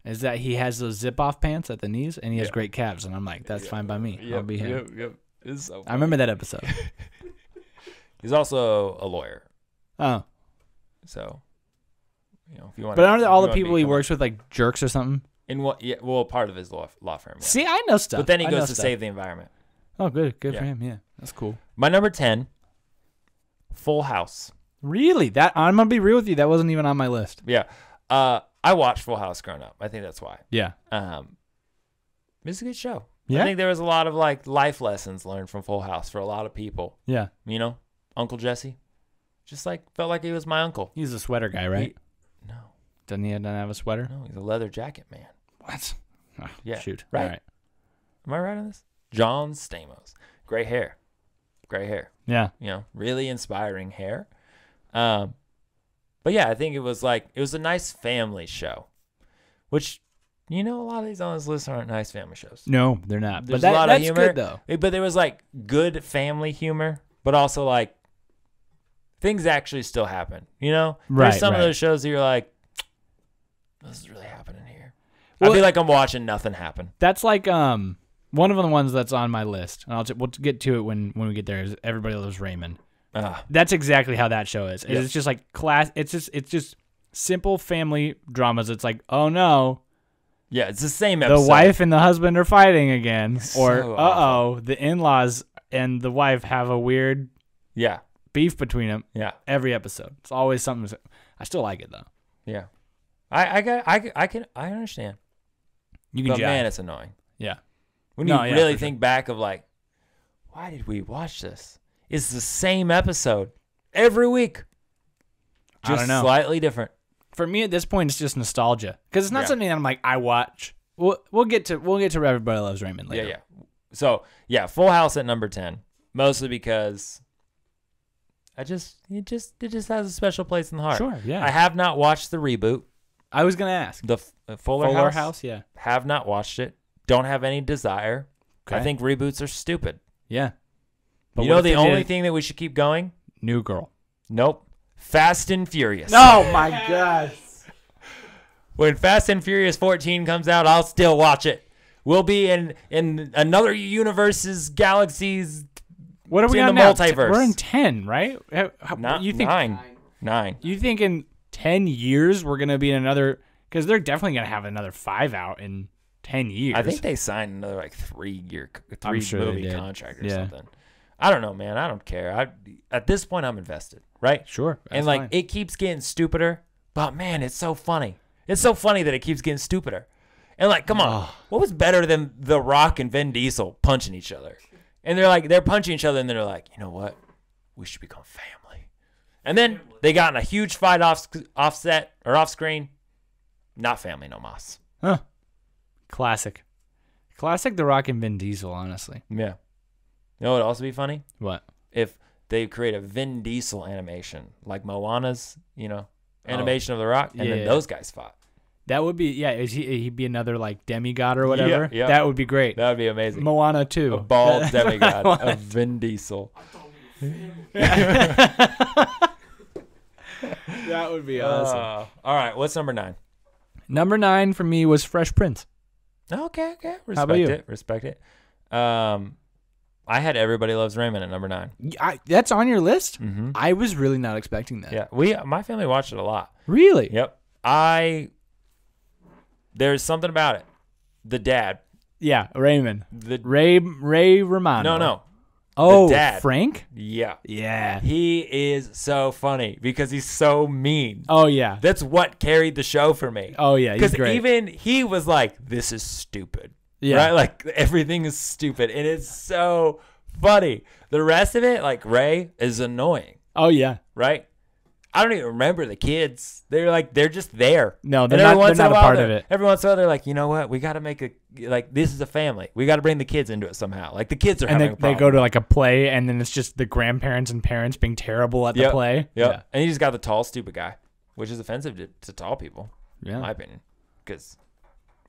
is that he has those zip off pants at the knees and he has Yeah. great calves, and I'm like, that's fine by me. I'll be him. Yep, yep. It's so I remember that episode. He's also a lawyer, oh, so you know if you want. but aren't all the people he works with like jerks or something? in what? Yeah, well, part of his law law firm. Yeah. See, I know stuff. but then he I goes to stuff. save the environment. Oh, good, good for him. Yeah, that's cool. My number ten, Full House. Really, that I'm gonna be real with you. That wasn't even on my list. Yeah, uh, I watched Full House growing up. I think that's why. Yeah, Um, it's a good show. Yeah? I think there was a lot of like life lessons learned from Full House for a lot of people. yeah. You know, Uncle Jesse, just like felt like he was my uncle. He's a sweater guy, right? No, Doesn't he not have a sweater? no, he's a leather jacket man. What? Oh, Yeah, Shoot. right. All right. Am I right on this? John Stamos, gray hair, gray hair. Yeah. You know, really inspiring hair. Um, but yeah, I think it was like it was a nice family show, which you know a lot of these on this list aren't nice family shows. No, they're not. There's but that, a lot of humor. good though. But there was like good family humor, but also like things actually still happen. You know, Right, There's some right. of those shows that you're like, this is really happening here. Well- I feel like I'm watching nothing happen. That's like um one of the ones that's on my list, and I'll t- we'll get to it when when we get there. Is Everybody Loves Raymond. Uh, That's exactly how that show is. It's just like class. It's just it's just simple family dramas. It's like oh no, yeah, it's the same the episode. wife and the husband are fighting again, or So uh oh, the in laws and the wife have a weird Yeah, beef between them. yeah, Every episode, it's always something. I still like it though. yeah. I I got I, I can I understand, You can but jive. man, it's annoying yeah. When No, you yeah, really for sure. think back of like, why did we watch this? It's the same episode every week, I just don't know. slightly different. For me at this point, it's just nostalgia because it's not Yeah. something that I'm like I watch. We'll we'll get to we'll get to Everybody Loves Raymond later. Yeah, yeah. So yeah, Full House at number ten, mostly because I just it just it just has a special place in the heart. Sure. Yeah. I have not watched the reboot, I was gonna ask. the uh, Fuller, Fuller House. House. Yeah. Have not watched it. Don't have any desire. I think reboots are stupid. Yeah. But you know the only thing that we should keep going? New girl. Nope. Fast and Furious. Oh my gosh. When Fast and Furious 14 comes out, I'll still watch it. We'll be in in another universe's galaxies. What are we in on the now? multiverse. We're in ten, right? How- how- Not you think nine. Nine. Nine. you think in ten years we're gonna be in another? Because they're definitely gonna have another five out in ten years. I think they signed another like three year, three sure movie contract or Yeah. something. I don't know, man. I don't care. I at this point I'm invested, right? sure. and like fine. it keeps getting stupider, but man, it's so funny. It's so funny that it keeps getting stupider. And like, come on, what was better than The Rock and Vin Diesel punching each other? And they're like, they're punching each other, and they're like, you know what? We should become family. And then they got in a huge fight off offset or off screen. Not family, no mas. Huh. Classic. Classic The Rock and Vin Diesel, honestly. Yeah. You know what would also be funny? What? If they create a Vin Diesel animation, like Moana's, you know, Oh. animation of The Rock, and then Yeah. those guys fought. That would be yeah. Is he, he'd be another like demigod or whatever. yeah. That would be great. That would be amazing. Moana too. a bald That's what I demigod want. of Vin Diesel. that would be awesome. Uh, all right, what's number nine? Number nine for me was Fresh Prince. Okay, okay, respect How about you? it, respect it. Um, I had Everybody Loves Raymond at number nine. I, that's on your list. Mm-hmm. I was really not expecting that. Yeah, we my family watched it a lot. Really? Yep. I there's something about it. The dad. Yeah. Raymond. The Ray Ray Romano. no no. Oh, dad. Frank. Yeah. Yeah. He is so funny because he's so mean. Oh yeah. That's what carried the show for me. Oh yeah. He's Because even he was like, "This is stupid." yeah. Right? Like everything is stupid, and it's so funny. The rest of it, like Ray, is annoying. Oh yeah. Right? I don't even remember the kids. They're like they're just there. No, they're not. once They're not a while, part of it. Every once in a while, they're like, you know what? We got to make a like. This is a family. We got to bring the kids into it somehow. Like the kids are And having they, a they go to like a play, and then it's just the grandparents and parents being terrible at the Yep. play. Yep. And he just got the tall, stupid guy, which is offensive to, to tall people, Yeah. in my opinion. Because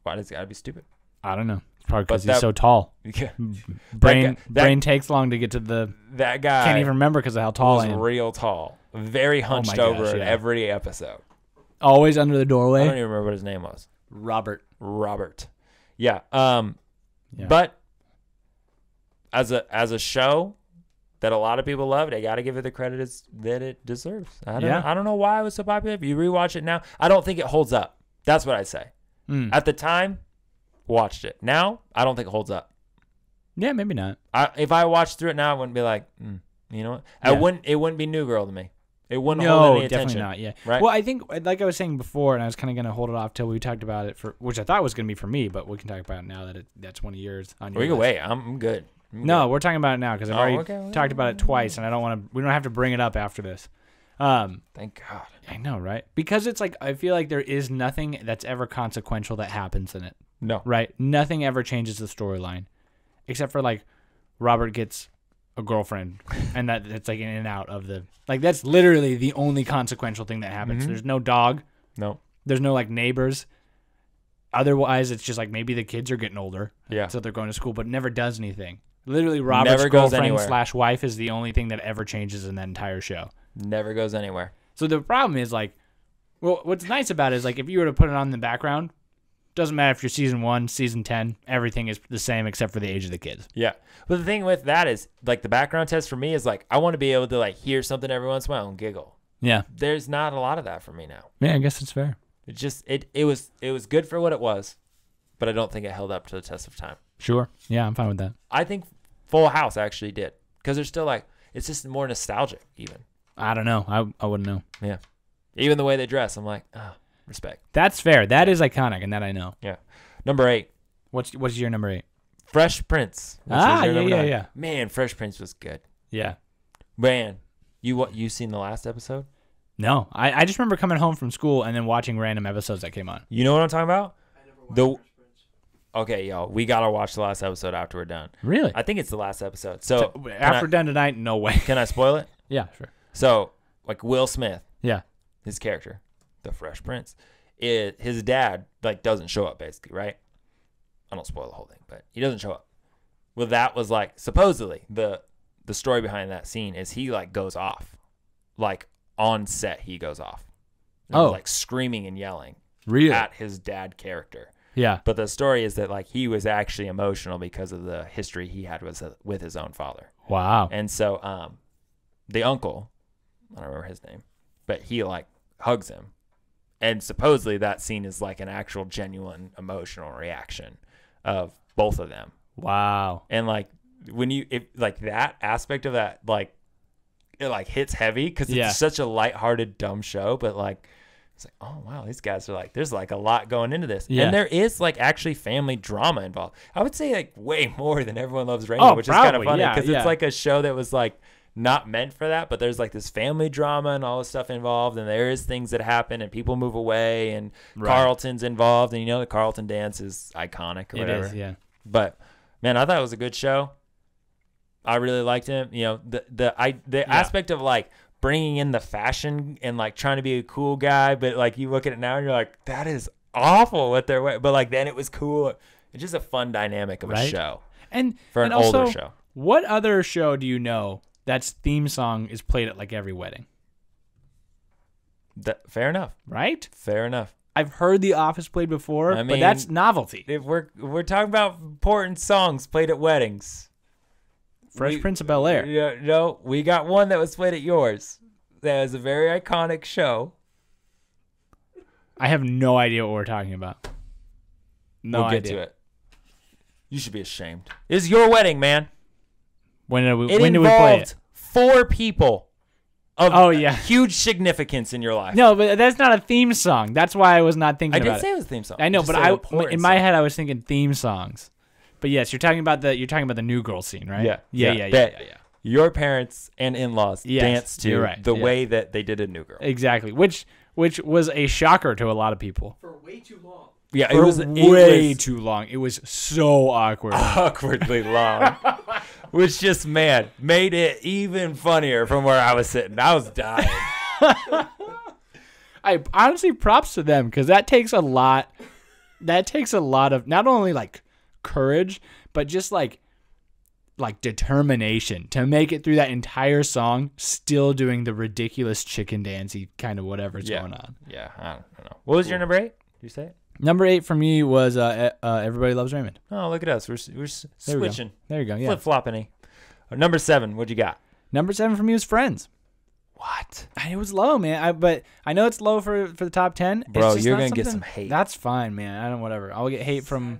why does he got to be stupid? I don't know. It's probably because he's that- so tall. Yeah. Brain guy- that- brain takes long to get to the. That guy Can't even remember because of how tall was I am. real tall, very hunched gosh, over in yeah. every episode. Always under the doorway. I don't even remember what his name was. Robert. Robert. Yeah. Um Yeah. but as a as a show that a lot of people loved, they got to give it the credit it's, that it deserves. I don't Yeah. know, I don't know why it was so popular. If you rewatch it now, I don't think it holds up. That's what I say. Mm. At the time, watched it. Now, I don't think it holds up. Yeah, maybe not. I, if I watched through it now, I wouldn't be like, mm, you know what? I Yeah. wouldn't. It wouldn't be New Girl to me. It wouldn't hold No, any definitely not. Yeah. right? Well, I think, like I was saying before, and I was kind of going to hold it off till we talked about it for, which I thought was going to be for me, but we can talk about it now that it, that's one of yours on your We can list. wait. I'm, I'm good. I'm No, good. we're talking about it now because I've Oh, already okay, okay, talked about it twice, and I don't want to. We don't have to bring it up after this. Um, Thank God. I know, right? Because it's like I feel like there is nothing that's ever consequential that happens in it, No. right? Nothing ever changes the storyline, except for like Robert gets a girlfriend, and that it's like in and out of the like that's literally the only consequential thing that happens. Mhm. There's no dog. No. There's no like neighbors. Otherwise, it's just like maybe the kids are getting older, Yeah. so they're going to school, but never does anything. Literally, Robert's Never goes girlfriend anywhere. slash wife is the only thing that ever changes in that entire show. Never goes anywhere. So the problem is like, well, what's nice about it is like if you were to put it on in the background, doesn't matter if you're season one, season ten, everything is the same except for the age of the kids. Yeah. But the thing with that is, like, the background test for me is like, I want to be able to like hear something every once in a while and giggle. Yeah, There's not a lot of that for me now. yeah, I guess it's fair. It just it it was it was good for what it was, but I don't think it held up to the test of time. Sure, yeah, I'm fine with that. I think Full House actually did because they're still like it's just more nostalgic even. I don't know. I I wouldn't know. Yeah. Even the way they dress, I'm like, ah, respect. That's fair. That is iconic, and that I know. Yeah. Number eight, What's what's your number eight? Fresh Prince. which Ah, was your yeah, number yeah, nine. yeah. Man, Fresh Prince was good. Yeah. Man, you what you seen the last episode? No, I, I just remember coming home from school and then watching random episodes that came on. You know what I'm talking about? I never watched The- Fresh Prince. Okay, yo, we gotta watch the last episode after we're done. Really? I think it's the last episode. So So, can after I, done tonight, no way. can I spoil it? yeah, sure. So like Will Smith, Yeah. his character, the Fresh Prince, it his dad like doesn't show up basically, right? I don't spoil the whole thing, but he doesn't show up. Well, that was like supposedly the the story behind that scene is he like goes off, like on set he goes off, And Oh. like screaming and yelling Really? at his dad character. yeah. But the story is that like he was actually emotional because of the history he had with with his own father. Wow. And so um the uncle, I don't remember his name, but he like hugs him. And supposedly that scene is like an actual genuine emotional reaction of both of them. Wow. And like when you if like that aspect of that like it like hits heavy cuz it's Yeah. such a lighthearted dumb show but like it's like oh wow these guys are like there's like a lot going into this Yeah. and there is like actually family drama involved i would say like way more than everyone loves raymond Oh, which is kind of probably. funny because yeah. it's like a show that was like not meant for that but there's like this family drama and all this stuff involved and there is things that happen and people move away and Right. carlton's involved and you know the carlton dance is iconic or It whatever is, yeah. but man, I thought it was a good show. I really liked him. You know, the the I the aspect of like bringing in the fashion and like trying to be a cool guy, but like you look at it now and you're like, that is awful what they're. wa-" But like then it was cool. It's just a fun dynamic of a show And for an and also, older show. What other show do you know that's theme song is played at like every wedding? That, fair enough. Right? Fair enough. I've heard The Office played before, I but mean- that's novelty. If we're we're talking about important songs played at weddings, Fresh We- Prince of Bel Air. Yeah, no, we got one that was played at yours. That was a very iconic show. I have no idea what we're talking about. No we'll get idea. to it. You should be ashamed. It's your wedding, man. When did we It when did we play involved it? Four people of Oh, yeah. huge significance in your life. No, but that's not a theme song. That's why I was not thinking I about did say it. it was a theme song. I know, but I in my song. head I was thinking theme songs. But yes, you're talking about the you're talking about the new girl scene, right? Yeah, Yeah, yeah, yeah, yeah, yeah, yeah. your parents and in-laws Yes, danced to right, the yeah. way that they did a new girl. Exactly. Which which was a shocker to a lot of people. For way too long. Yeah, it was it way was too long. It was so awkward. awkwardly long, which just man made it even funnier from where I was sitting. I was dying. I honestly props to them because that takes a lot. That takes a lot of not only like courage, but just like like determination to make it through that entire song, still doing the ridiculous chicken dancey kind of whatever's Yeah. going on. yeah, I don't, I don't know. What was your number eight? Did you say it? Number eight for me was uh, uh, Everybody Loves Raymond. Oh, look at us. We're we're There we switching, There you go. Yeah. flip flopping. Number seven. What'd you got? Number seven for me was Friends. What? It was low, man. I but I know it's low for for the top ten. It's Bro, you're gonna get some hate. That's fine, man. I don't whatever. I'll get hate from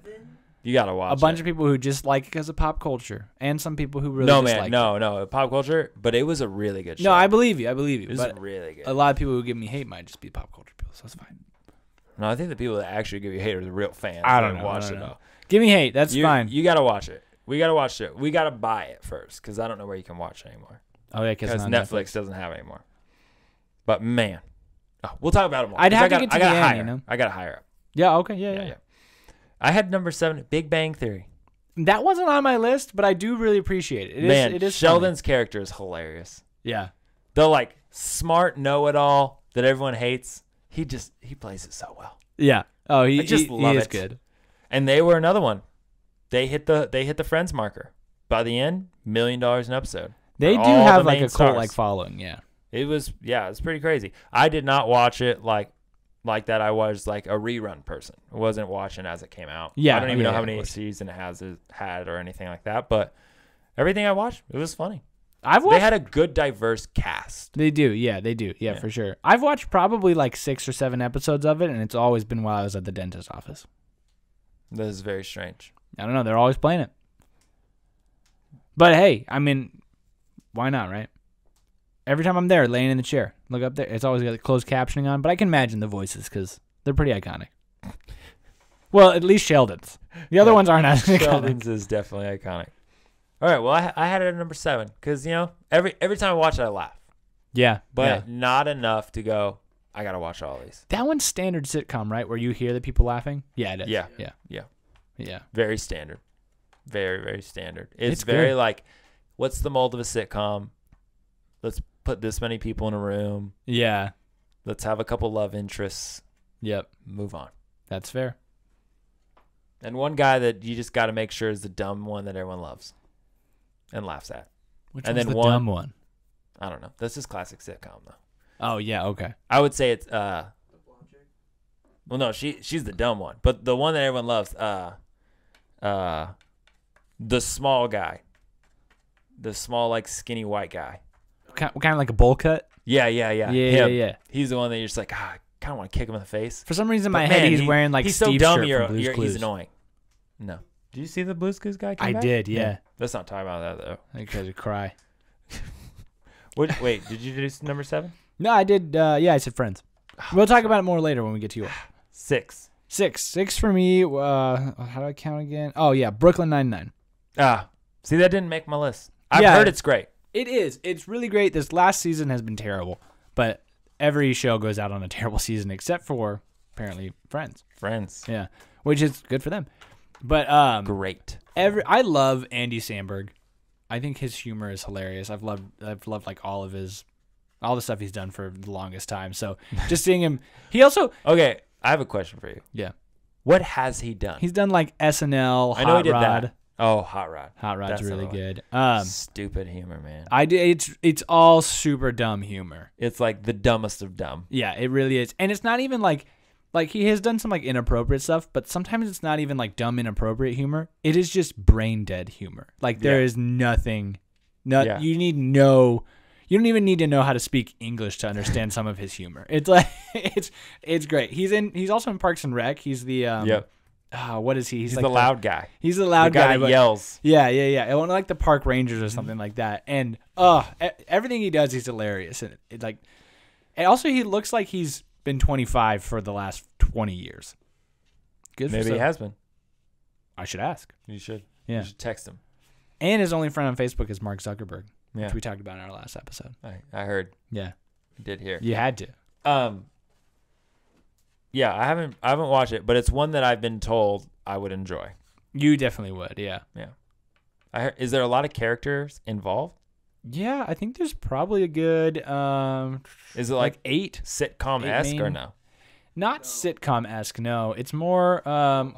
You gotta watch a bunch it. of people who just like it because of pop culture, and some people who really no man, no, no, pop culture. But it was a really good show. No, I believe you. I believe you. it was really good. a lot of people who give me hate might just be pop culture people, so that's fine. No, I think the people that actually give you hate are the real fans. I don't know, I Watch don't it know. though. Give me hate. That's you, fine. You gotta watch it. We gotta watch it. We gotta buy it first because I don't know where you can watch it anymore. oh yeah, because Because Netflix, doesn't have it anymore. But man, oh, we'll talk about it more. I'd 'cause have I to got, get to I gotta the end, hire. you know? I gotta hire up. Yeah. Okay. Yeah, Yeah, yeah. yeah. I had number seven, Big Bang Theory. That wasn't on my list, but I do really appreciate it. It is. man, It is. funny. Sheldon's character is hilarious. Yeah. The like smart know-it-all that everyone hates. He just he plays it so well. Yeah. Oh, he, I just he, love he is it. good. And they were another one. They hit the they hit the friends marker. By the end, million dollars an episode. They do have the like a cult like following. Yeah. It was yeah, it's pretty crazy. I did not watch it like like that. I was like a rerun person. I wasn't watching as it came out. Yeah, I don't even yeah, know how many seasons it has it had or anything like that. But everything I watched, it was funny. I've watched. They had a good diverse cast. They do, yeah, they do, yeah, Yeah. for sure. I've watched probably like six or seven episodes of it, and it's always been while I was at the dentist office. This is very strange. I don't know, they're always playing it. But hey, I mean, why not, right? Every time I'm there, laying in the chair, look up there. It's always got the closed captioning on, but I can imagine the voices because they're pretty iconic. Well, at least Sheldon's. The other Yeah. ones aren't as iconic. Sheldon's is definitely iconic. All right, well I, I had it at number seven because you know every every time I watch it I laugh, Yeah, but yeah. not enough to go. I gotta watch all these. that one's standard sitcom, right? Where you hear the people laughing. Yeah, it is. Yeah. yeah, Yeah. yeah. Very standard. Very, very standard. It's, It's very good. like, what's the mold of a sitcom? Let's put this many people in a room. Yeah. Let's have a couple love interests. Yep. Move on. That's fair. And one guy that you just got to make sure is the dumb one that everyone loves and laughs at. Which And one's then the one- dumb one? I don't know. This is classic sitcom though. Oh yeah. Okay. I would say it's uh well no, she she's the dumb one. But the one that everyone loves, uh uh the small guy. The small like skinny white guy. Kind, of like a bowl cut. Yeah, yeah, yeah. Yeah, yeah, him. yeah. He's the one that you're just like, ah, I kind of want to kick him in the face. For some reason, in But my head, man, he's he- wearing like he's Steve's so dumb. shirt You're, from Blue's you're, Clues. he's annoying. No. Did you see the Blue's Clues guy? Came I back? did, yeah. Let's not talk about that though. I tried to cry. What, wait, did you do number seven? No, I did. Uh, yeah, I said friends. We'll talk about it more later when we get to yours. Six. Six, six for me. Uh, how do I count again? Oh yeah, Brooklyn Nine Nine. Ah, see that didn't make my list. I've Yeah. heard it's great. It is. It's really great. This last season has been terrible, but every show goes out on a terrible season except for apparently Friends. Friends. Yeah, which is good for them. But um, Great. every I love Andy Samberg. I think his humor is hilarious. I've loved I've loved like all of his all the stuff he's done for the longest time. So just seeing him, he also Okay, I have a question for you. yeah What has he done? he's done like SNL. I know he Hot did Rod. that. Oh, Hot Rod. Hot Rod's That's really good. Um, Stupid humor, man. I did. It's it's all super dumb humor. It's like the dumbest of dumb. Yeah, it really is, and it's not even like Like he has done some like inappropriate stuff, but sometimes it's not even like dumb inappropriate humor. It is just brain dead humor. Like there Yeah. is nothing. No, Yeah. you need no. You don't even need to know how to speak English to understand some of his humor. It's like it's it's great. He's in. He's also in Parks and Rec. He's the um. yep. ah, what is he? He's like the loud guy. He's the loud the guy, guy, but yells. yeah, yeah, yeah. I want like the park rangers or Mm-hmm. something like that. And uh everything he does, he's hilarious. And it, like, and also he looks like he's been 25 for the last 20 years. Good. Maybe he has been. I should ask. You should. Yeah. You should text him. And his only friend on Facebook is Mark Zuckerberg, Yeah. which we talked about in our last episode. I, I heard. Yeah, I did hear. you had to. Um. Yeah, I haven't I haven't watched it, but it's one that I've been told I would enjoy. You definitely would. Yeah. I heard, is there a lot of characters involved? Yeah, I think there's probably a good um Is it like, like, eight. sitcom esque or no? Not sitcom esque. No, it's more um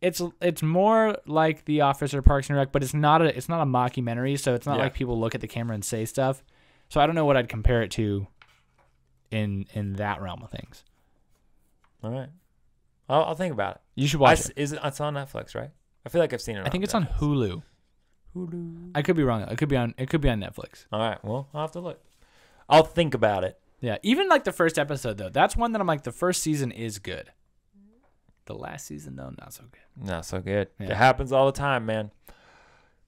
it's it's more like The Office or Parks and Rec, but it's not a it's not a mockumentary, so it's not Yeah. like people look at the camera and say stuff. So I don't know what I'd compare it to in in that realm of things. All right, I'll, I'll think about it. You should watch s- it. Is it? It's on Netflix, right? I feel like I've seen it. I think it's on Hulu. Hulu. I could be wrong. It could be on it could be on Netflix. All right. Well, I'll have to look. I'll think about it. Yeah, even like the first episode though. That's one that I'm like the first season is good. The last season though, not so good. Not so good. Yeah. It happens all the time, man.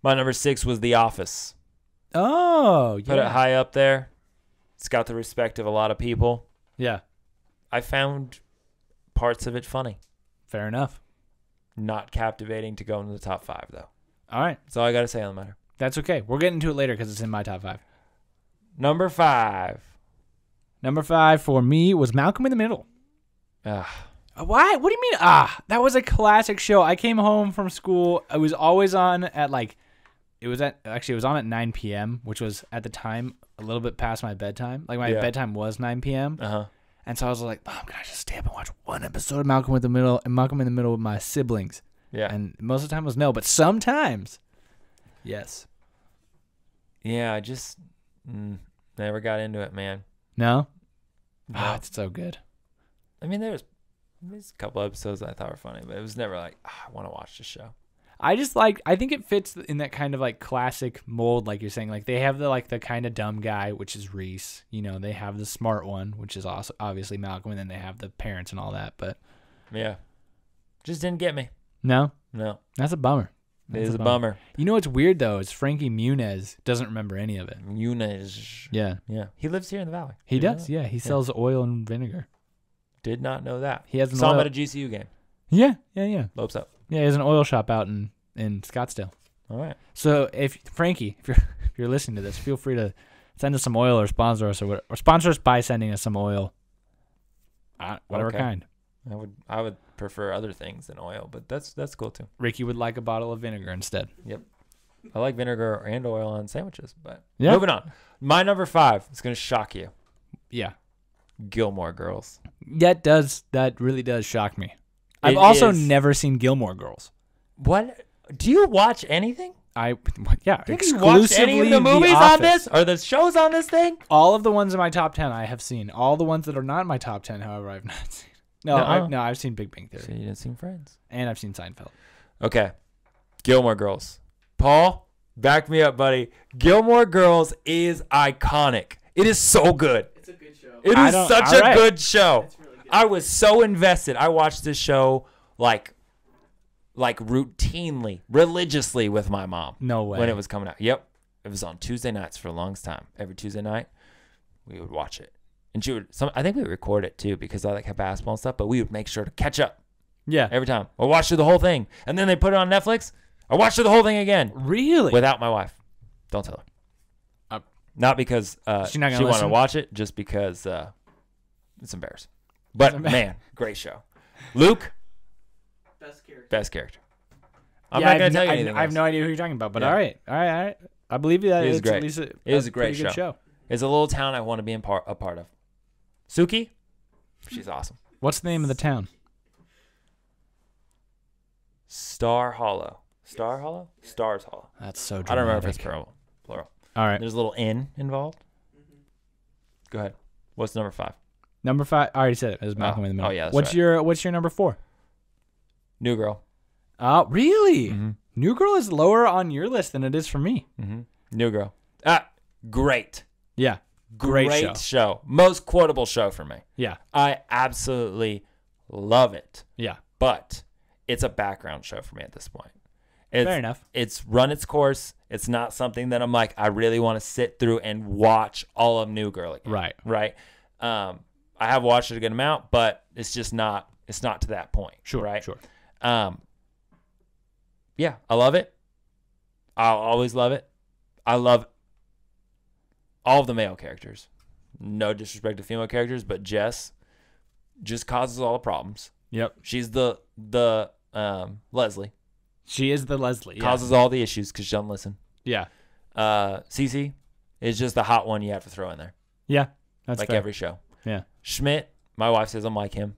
My number six was The Office. Oh, yeah. Put it high up there. It's got the respect of a lot of people. Yeah, I found parts of it funny. fair enough. Not captivating to go into the top five, though. All right, That's all I got to say on the matter. that's okay. We're getting to it later because it's in my top five. Number five. Number five for me was Malcolm in the Middle. Ah, Uh, Why? What do you mean? Ah, that was a classic show. I came home from school. I was always on at like, it was at actually it was on at 9 p.m., which was at the time a little bit past my bedtime. Like my Yeah. bedtime was 9 p.m. uh huh. And so I was like, Mom, can I just stay up and watch one episode of Malcolm in the Middle and Malcolm in the Middle with my siblings? Yeah. And most of the time was no, but sometimes, yes. yeah, I just mm, never got into it, man. No. No. Ah, it's so good. I mean, there's there's a couple episodes I thought were funny, but it was never like ah, I want to watch the show. I just like I think it fits in that kind of like classic mold, like you're saying. Like they have the like the kind of dumb guy, which is Reese. You know, they have the smart one, which is also obviously Malcolm, and then they have the parents and all that. But Yeah, just didn't get me. No, No, that's a bummer. it That's is a bummer. You know what's weird though is Frankie Muniz doesn't remember any of it. Yunus. Yeah, Yeah, he lives here in the valley. he Did you know does. Yeah, he sells oil and vinegar. Did not know that. He has an Saw him at a GCU game. yeah, yeah, yeah, Lopes up. yeah. He has an oil shop out in in Scottsdale. All right. So if Frankie, if you're if you're listening to this, feel free to send us some oil or sponsor us or what, or sponsor us by sending us some oil. Uh, whatever Okay. kind. I would I would prefer other things than oil, but that's that's cool too. Ricky would like a bottle of vinegar instead. Yep. I like vinegar and oil on sandwiches, but Yeah. moving on. My number five is gonna shock you. Yeah, Gilmore Girls. that does that really does shock me. I've It also is- never seen Gilmore Girls. What? Do you watch anything? I yeah, Have you watched exclusively any of the movies on this or the shows on this thing? All of the ones in my top ten I have seen. All the ones that are not in my top ten, however, I've not seen. No, I, no, I've seen Big Bang So Theory you didn't see Friends. and I've seen Seinfeld. Okay. Gilmore Girls. Paul, back me up, buddy. Gilmore Girls is iconic. It is so good. It's a good show. It I is such a right. good show. It's really good. I was so invested. I watched this show like like routinely, religiously with my mom No way. when it was coming out. Yep. It was on Tuesday nights for a long time. Every Tuesday night, we would watch it. And she would some I think we would record it too because I like have basketball and stuff, but we would make sure to catch up yeah, every time. Or watch through the whole thing. And then they put it on Netflix. I watched through the whole thing again really. without my wife. Don't tell her. Uh, not because uh, She not gonna she wanted to watch it, just because uh, it's embarrassing. But embar- man, great show. Luke, Best character. best character. I'm Yeah, not I've gonna no- tell you I've- anything. I have no idea who you're talking about, but Yeah. all right, all right, all right. I believe you that It is it's great. at least a, It is a pretty great show. show. It's a little town I want to be in part a part of. Suki, she's awesome. What's the name of the town? Star Hollow. Star Hollow? Stars Hollow. That's so. I don't remember if it's plural. Plural. All right, There's a little N involved. Mhm. Go ahead. What's number five? Number five. I already said it. It was Malcolm Oh. in the Middle. Oh, yeah, What's right. your What's your number four? New Girl. Oh, really? Mm-hmm. New Girl is lower on your list than it is for me. Mm-hmm. New Girl. Ah, great. Yeah. Great, show. show. Most quotable show for me. Yeah. I absolutely love it. Yeah. But it's a background show for me at this point. It's, Fair enough. It's run its course. It's not something that I'm like, I really want to sit through and watch all of New Girl again. Right. Right. Um, I have watched it a good amount, but it's just not it's not to that point. Sure. Right. Sure. Um, yeah, I love it. I'll always love it. I love all of the male characters. No disrespect to female characters, but Jess just causes all the problems. Yep. She's the the um, Leslie She is the Leslie. Yeah. causes all the issues because she doesn't listen. yeah. Uh, Cece is just the hot one you have to throw in there, Yeah. That's like fair. every show. Yeah. Schmidt, my wife says I'm like him.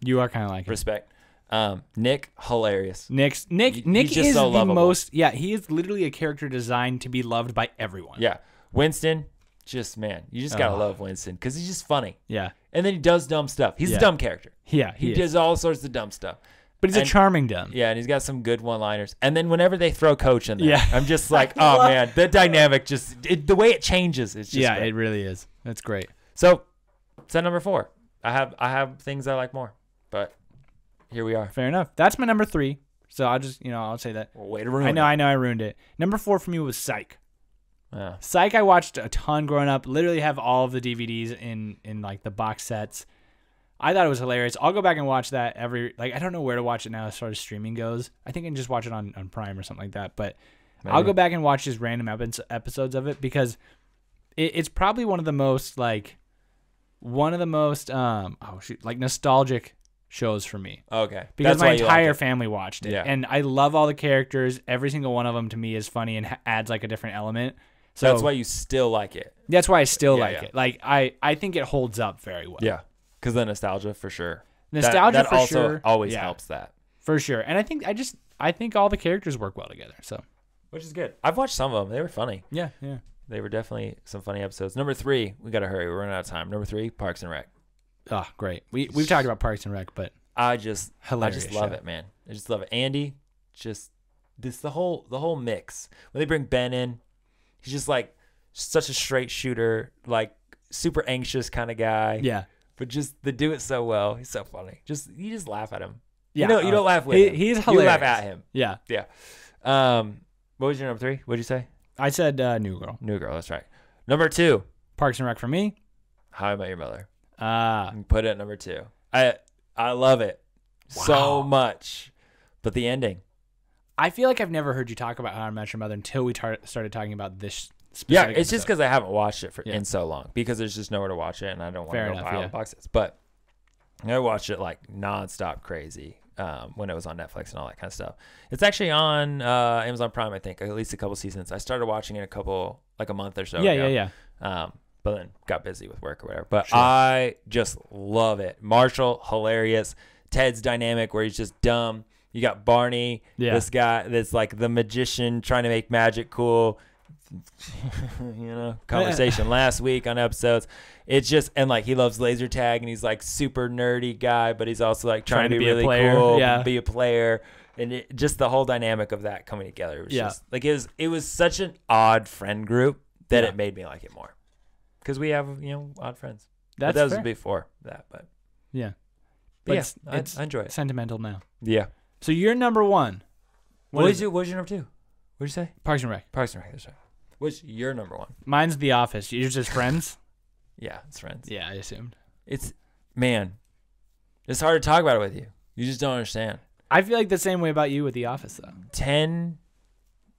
You are kind of like him. Respect. Um, Nick, hilarious. Nick's Nick Nick is so the most yeah, he is literally a character designed to be loved by everyone. Yeah. Winston, just man, you just gotta Oh. love Winston because he's just funny, Yeah. and then he does dumb stuff. He's Yeah. a dumb character. Yeah, He, he, does all sorts of dumb stuff. But he's a charming dumb. Yeah, and he's got some good one-liners. And then whenever they throw Coach in there, Yeah. I'm just like, oh man, the dynamic just it, the way it changes. It's just yeah, great. it really is. That's great. so. set number four. I have I have things I like more, but here we are. Fair enough. That's my number 3. So I'll just, you know, I'll say that. Well, way to ruin. I know I know I ruined it. Number 4 for me was Psych. Yeah. Psych I watched a ton growing up. Literally have all of the DVDs in in like the box sets. I thought it was hilarious. I'll go back and watch that every like I don't know where to watch it now as far as streaming goes. I think I can just watch it on, on Prime or something like that. But I'll go back and watch just random episodes of it because it, it's probably one of the most like one of the most um oh shoot like nostalgic shows for me Okay. because That's my why you like entire family watched it Yeah. and I love all the characters. Every single one of them to me is funny and ha- adds like a different element. So That's why you still like it. that's why I still Yeah, like yeah. it. Like I I think it holds up very well. Yeah. Because the nostalgia for sure. That- nostalgia that, for also sure. always Yeah, helps that. for sure. And I think I just I think all the characters work well together. So Which is good. I've watched some of them. They were funny. yeah, yeah. They were definitely some funny episodes. Number three, we gotta hurry. We're running out of time. Number three, Parks and Rec. Oh, great. We we've talked about Parks and Rec, but I just, Hilarious I just love show. it, man. I just love it. Andy, just this the whole the whole mix. When they bring Ben in, he's just like such a straight shooter, like super anxious kind of guy. yeah. But just they do it so well. He's so funny. Just you just laugh at him. Yeah, You know, you uh, don't laugh with he- him. he's hilarious. You laugh at him. Yeah. Yeah. Um, what was your number three? What'd you say? I said uh, New Girl. New Girl. That's right. Number two, Parks and Rec for me. How I Met Your Mother. Uh put it at number two. I I love it so much, but the ending. I feel like I've never heard you talk about How I Met Your Mother until we tar- started talking about this. Yeah, it's just because I haven't watched it for Yeah. in so long because there's just nowhere to watch it, and I don't want Fair to go enough, buy all the boxes. But I watched it like nonstop, crazy um, when it was on Netflix and all that kind of stuff. It's actually on uh, Amazon Prime, I think, at least a couple seasons. I started watching it a couple like a month or so. yeah, ago. yeah, yeah. um, but then got busy with work or whatever. But Sure. I just love it. Marshall, hilarious. Ted's dynamic where he's just dumb. You got Barney, Yeah. this guy that's like the magician trying to make magic cool. you know, conversation last week on episodes. It's just and like he loves laser tag and he's like super nerdy guy, but he's also like trying, to be, a really player, cool, yeah. be a player, and it, just the whole dynamic of that coming together was Yeah. just like it was. It was such an odd friend group that Yeah. it made me like it more because we have you know odd friends. But That's that was fair. before that, but, Yeah. but But yeah, it's- I, it's I enjoy it. Sentimental now. Yeah. So you're number one. What, What was is your What was your number two? What'd you say? Parks and Rec. Parks and Rec. That's right. What's your number one? Mine's The Office. Yours is Friends. Yeah, it's Friends. yeah, I assumed. It's man, it's hard to talk about it with you. You just don't understand. I feel like the same way about you with The Office, though. 10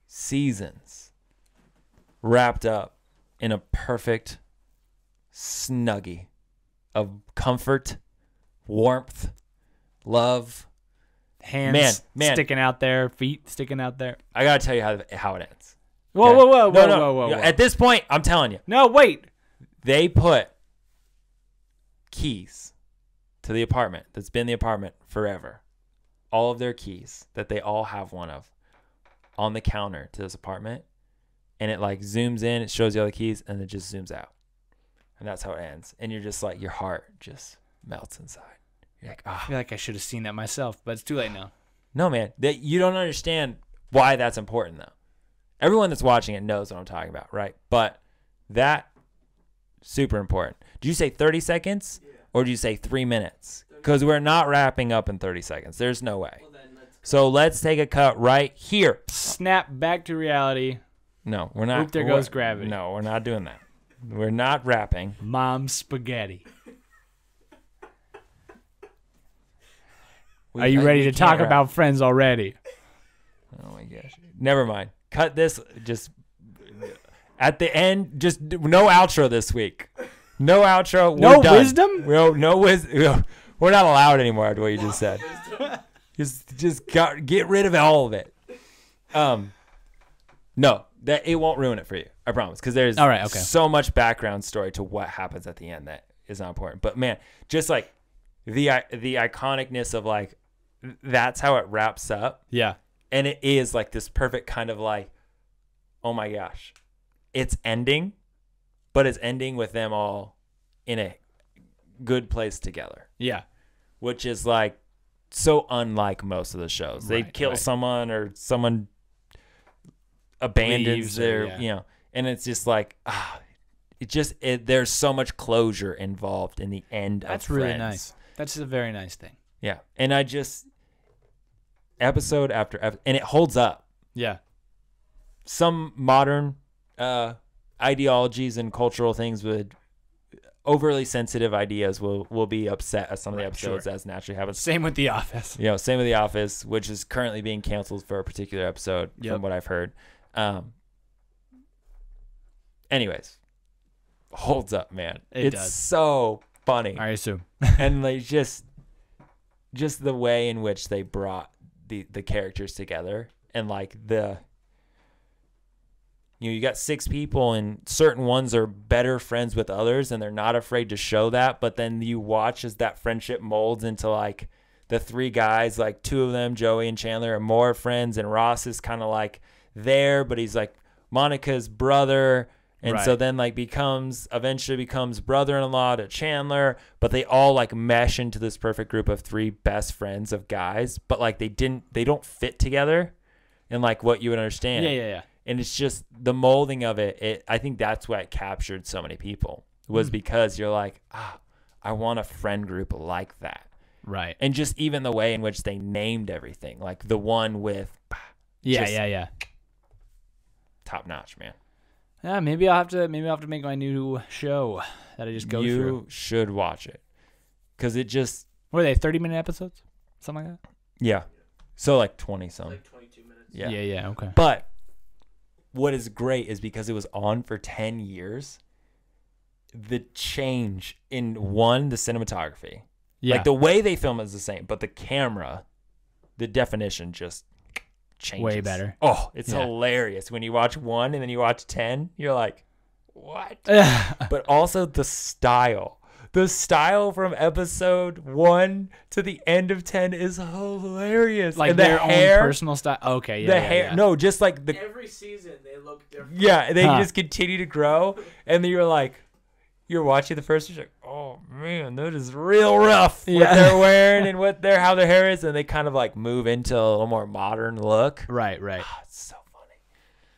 seasons wrapped up in a perfect snuggie of comfort, warmth, love. Hands Man, man. sticking out there, feet sticking out there. I got to tell you how, how it ends. Whoa, Okay? whoa, whoa, No, whoa, no. whoa, whoa, whoa. At this point, I'm telling you, no, wait. they put keys to the apartment that's been the apartment forever. All of their keys that they all have one of on the counter to this apartment. And it like zooms in, it shows you all the keys, and it just zooms out. and that's how it ends. And you're just like your heart just melts inside. You're like, I ah, feel like I should have seen that myself, but it's too late now. no, man, that you don't understand why that's important though. Everyone that's watching it knows what I'm talking about, right? But that super important. Do you say 30 seconds or do you say three minutes? Because we're not wrapping up in 30 seconds. There's no way. Well, then let's So let's take a cut right here. Snap back to reality. No, we're not. Oop, there goes gravity. No, we're not doing that. We're not rapping. Mom spaghetti. We- Are you I- ready to talk rap. about Friends already? Oh my gosh. Never mind. Cut this. Just at the end. Just no outro this week. No outro. No we're done. wisdom? No, no wisdom. We're not allowed anymore. After what you just said. just, just got, get rid of all of it. Um, no, that it won't ruin it for you. I promise. Because there's All right, okay. so much background story to what happens at the end that is not important. But man, just like the the iconicness of like that's how it wraps up Yeah. and it is like this perfect kind of like oh my gosh it's ending but it's ending with them all in a good place together Yeah. which is like so unlike most of the shows they kill right. someone or someone abandons Leaves or- their yeah. you know and it's just like ah it just it, there's so much closure involved in the end. That's really nice. That's a very nice thing. yeah and i just episode after episode and it holds up Yeah. some modern uh, ideologies and cultural things would overly sensitive ideas will will be upset at some of the Right, sure. episodes as naturally happens. Same with The Office. You know, same with The Office, which is currently being canceled for a particular episode, Yep. from what I've heard. Um, anyways, holds up, man. It it's does. so funny, I assume. and like just just the way in which they brought the the characters together and like the you know you got six people and certain ones are better friends with others and they're not afraid to show that but then you watch as that friendship molds into like the three guys like two of them joey and chandler are more friends and ross is kind of like there but he's like monica's brother and so then like becomes eventually becomes brother-in-law to chandler but they all like mesh into this perfect group of three best friends of guys but like they didn't they don't fit together in like what you would understand Yeah, yeah, yeah. and it's just the molding of it, it i think that's why it captured so many people was Mm. because you're like ah i want a friend group like that Right. and just even the way in which they named everything like the one with Yeah, yeah, yeah. top notch man Yeah, maybe I'll have to maybe I'll have to make my new show that I just go you through. should watch it because it just What are they? Thirty minute episodes? Something like that? yeah so like 20 some like 22 minutes. yeah. Yeah, yeah, okay. But what is great is because it was on for 10 years, the change in one, the cinematography. Yeah. Like the way they film is the same, but the camera, the definition just changes. Way better. Oh, it's Yeah. hilarious. When you watch one and then you watch 10, you're like, what? but also the style. The style from episode one to the end of 10 is hilarious. like and the their hair, own personal style. Okay, yeah. the yeah, hair. yeah. No, just like the Every season they look different. yeah, they Huh. just continue to grow, and then you're like, you're watching the first, you're like, oh man, that is real rough. What Yeah. they're wearing and what their how their hair is, and they kind of like move into a little more modern look. Right, right. Ah, it's so funny,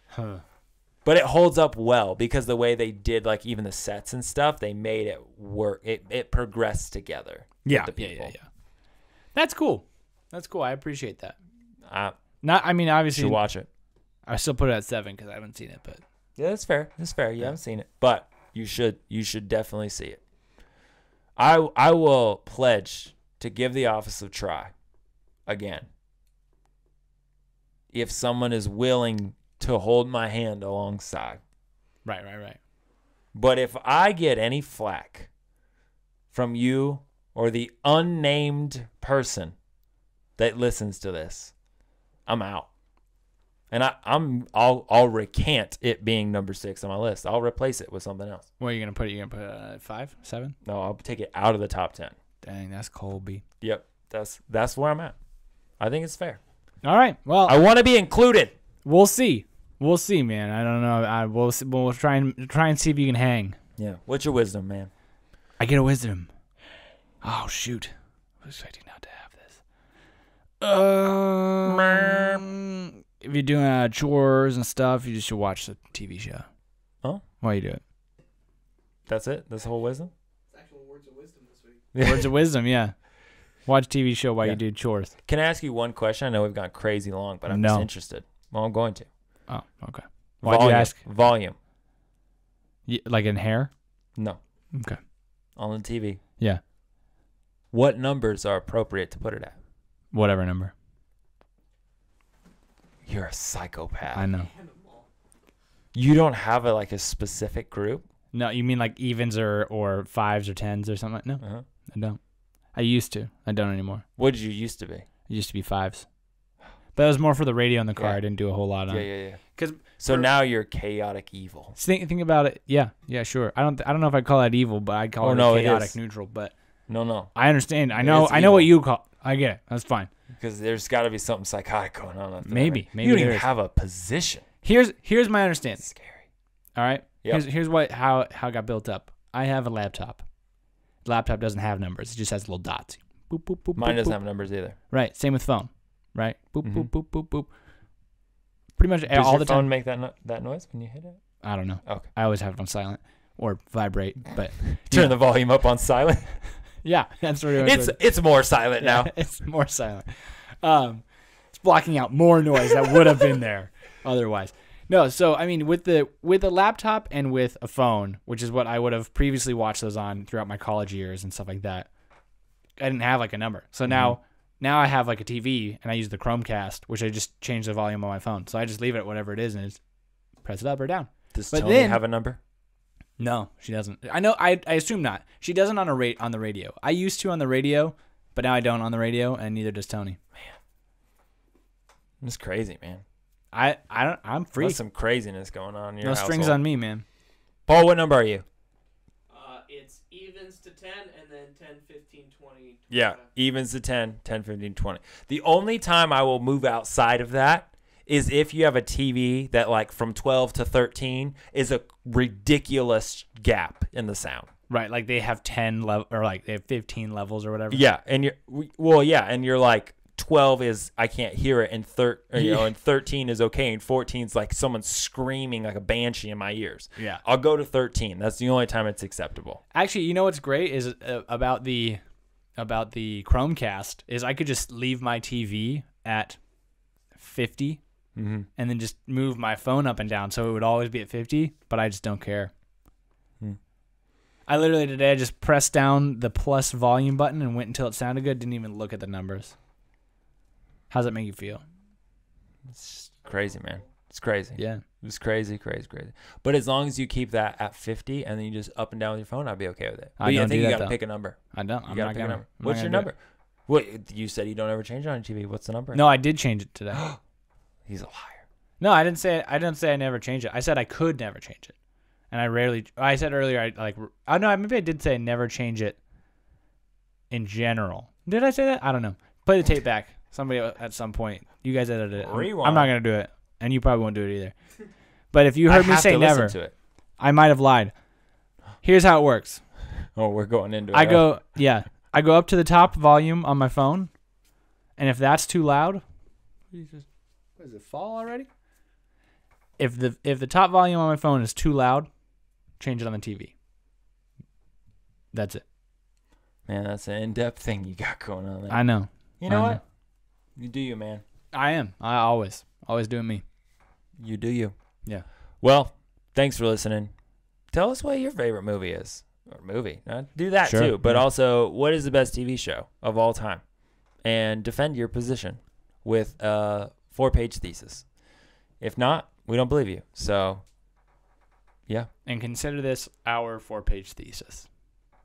Huh. but it holds up well because the way they did like even the sets and stuff, they made it work. It it progressed together. Yeah, yeah, yeah, yeah. That's cool. That's cool. I appreciate that. I Not, I mean, obviously, watch it. I still put it at seven because I haven't seen it, but Yeah, that's fair. That's fair. You haven't seen it, but you should. You should definitely see it. I I will pledge to give The Office a try again. If someone is willing to hold my hand alongside, right, right, right. but if I get any flack from you or the unnamed person that listens to this, I'm out. And I, I'm I'll I'll recant it being number six on my list. I'll replace it with something else. Where are you gonna put it? You gonna put it at five, seven? No, I'll take it out of the top ten. Dang, that's Colby. Yep. That's that's where I'm at. I think it's fair. All right. Well, I want to be included. we'll see. We'll see, man. I don't know. I we'll see, we'll try and try and see if you can hang. Yeah. What's your wisdom, man? I get a wisdom. Oh shoot! I was expecting not to have this. Um, if you're doing uh, chores and stuff, you just should watch the TV show. Oh? Why you do it? That's it. That's the whole wisdom. It's actual words of wisdom this week. Words of wisdom, yeah. Watch TV show while Yeah. you do chores. Can I ask you one question? I know we've gone crazy long, but I'm No. just interested. Well, I'm going to. Oh, okay. Why'd you volume. ask? Volume. Y- Like in hair? No. Okay. On the TV. Yeah. What numbers are appropriate to put it at? Whatever number. You're a psychopath. I know. You don't have a like a specific group. No, you mean like evens or or fives or tens or something? No, Uh-huh. I don't. I used to. I don't anymore. What did you used to be? It used to be fives. But it was more for the radio in the car. Yeah. I didn't do a whole lot on. Yeah, it. yeah, yeah. 'Cause so for- now you're chaotic evil. Think think about it. Yeah, yeah, sure. I don't I don't know if I call that evil, but I'd call Oh, it no, chaotic is. neutral. But No, no, I understand. I know I know what you call. I get it. That's fine. because there's got to be something psychotic going on. Up there. Maybe, maybe you don't even is. have a position. Here's here's my understanding. It's scary. All right. Yep. Here's here's what how how it got built up. I have a laptop. Laptop doesn't have numbers. It just has little dots. Boop boop boop. Mine boop, doesn't boop. have numbers either. Right. Same with phone. Right. Boop Mhm. boop boop boop boop. Pretty much Does all your the phone time. make that no- that noise when you hit it? I don't know. Okay. I always have it on silent or vibrate. But Turn Yeah. the volume up on silent. yeah, that's pretty much it's what- it's more silent now. it's more silent. Um, it's blocking out more noise that would have been there otherwise. No, so I mean, with the with a laptop and with a phone, which is what I would have previously watched those on throughout my college years and stuff like that. I didn't have like a number, so now now I have like a TV and I use the Chromecast, which I just change the volume on my phone. So I just leave it at whatever it is and just press it up or down. Does But Tony then- have a number? No, she doesn't. I know. I I assume not. She doesn't on a rate on the radio. I used to on the radio, but now I don't on the radio, and neither does Tony. Man, it's crazy, man. I I don't. I'm free. There's some craziness going on in your no strings household. on me, man. Paul, what number are you? Uh, it's evens to 10 and then 10, 15, 20. Yeah, evens to 10, 10, 15, 20. The only time I will move outside of that is if you have a TV that, like, from 12 to 13 is a ridiculous gap in the sound. Right, like they have ten level or like they have fifteen levels or whatever. Yeah, and you're, well, yeah, and you're like, 12 is I can't hear it, and thir- or, you know, and 13 is okay, and 14 is like someone screaming like a banshee in my ears. yeah. I'll go to 13. That's the only time it's acceptable. Actually, you know what's great is uh, about the about the Chromecast is I could just leave my TV at fifty Mm-hmm. and then just move my phone up and down so it would always be at 50 but i just don't care Hmm. i literally today I just pressed down the plus volume button and went until it sounded good didn't even look at the numbers how's that make you feel It's crazy, man. It's crazy. yeah It's crazy, crazy, crazy. But as long as you keep that at 50 and then you just up and down with your phone, I'd be okay with it. I But yeah, I don't think do you got to pick a number. i don't You i'm got to pick gonna a number. I'm What's your number? What you said you don't ever change it on TV. What's the number? no i did change it today He's a liar. no i didn't say i didn't say i never change it. I said i could never change it. And i rarely i said earlier i like i know maybe i did say never change it in general. Did i say that? I don't know. Play the tape back. Somebody at some point you guys edited it. I'm- i'm not gonna do it and you probably won't do it either. But if you I heard me say to never to it. i might have lied. Here's how it works. Oh, we're going into it. i oh. go yeah i go up to the top volume on my phone and if that's too loud what, does it fall already if the if the top volume on my phone is too loud change it on the tv that's it Man, that's an in-depth thing you got going on there. i know you know I know. what? You do you, man. i am i always always doing me You do you. Yeah. Well, thanks for listening. Tell us what your favorite movie is. Or movie. Uh, do that Sure, too. But yeah. also, what is the best TV show of all time? And defend your position with a four page thesis. If not, we don't believe you. So, yeah. and consider this our four page thesis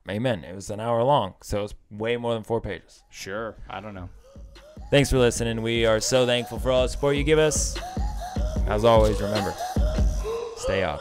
Amen. It was an hour long. So it's way more than four pages. sure i don't know Thanks for listening. We are so thankful for all the support you give us. As always, remember, stay up.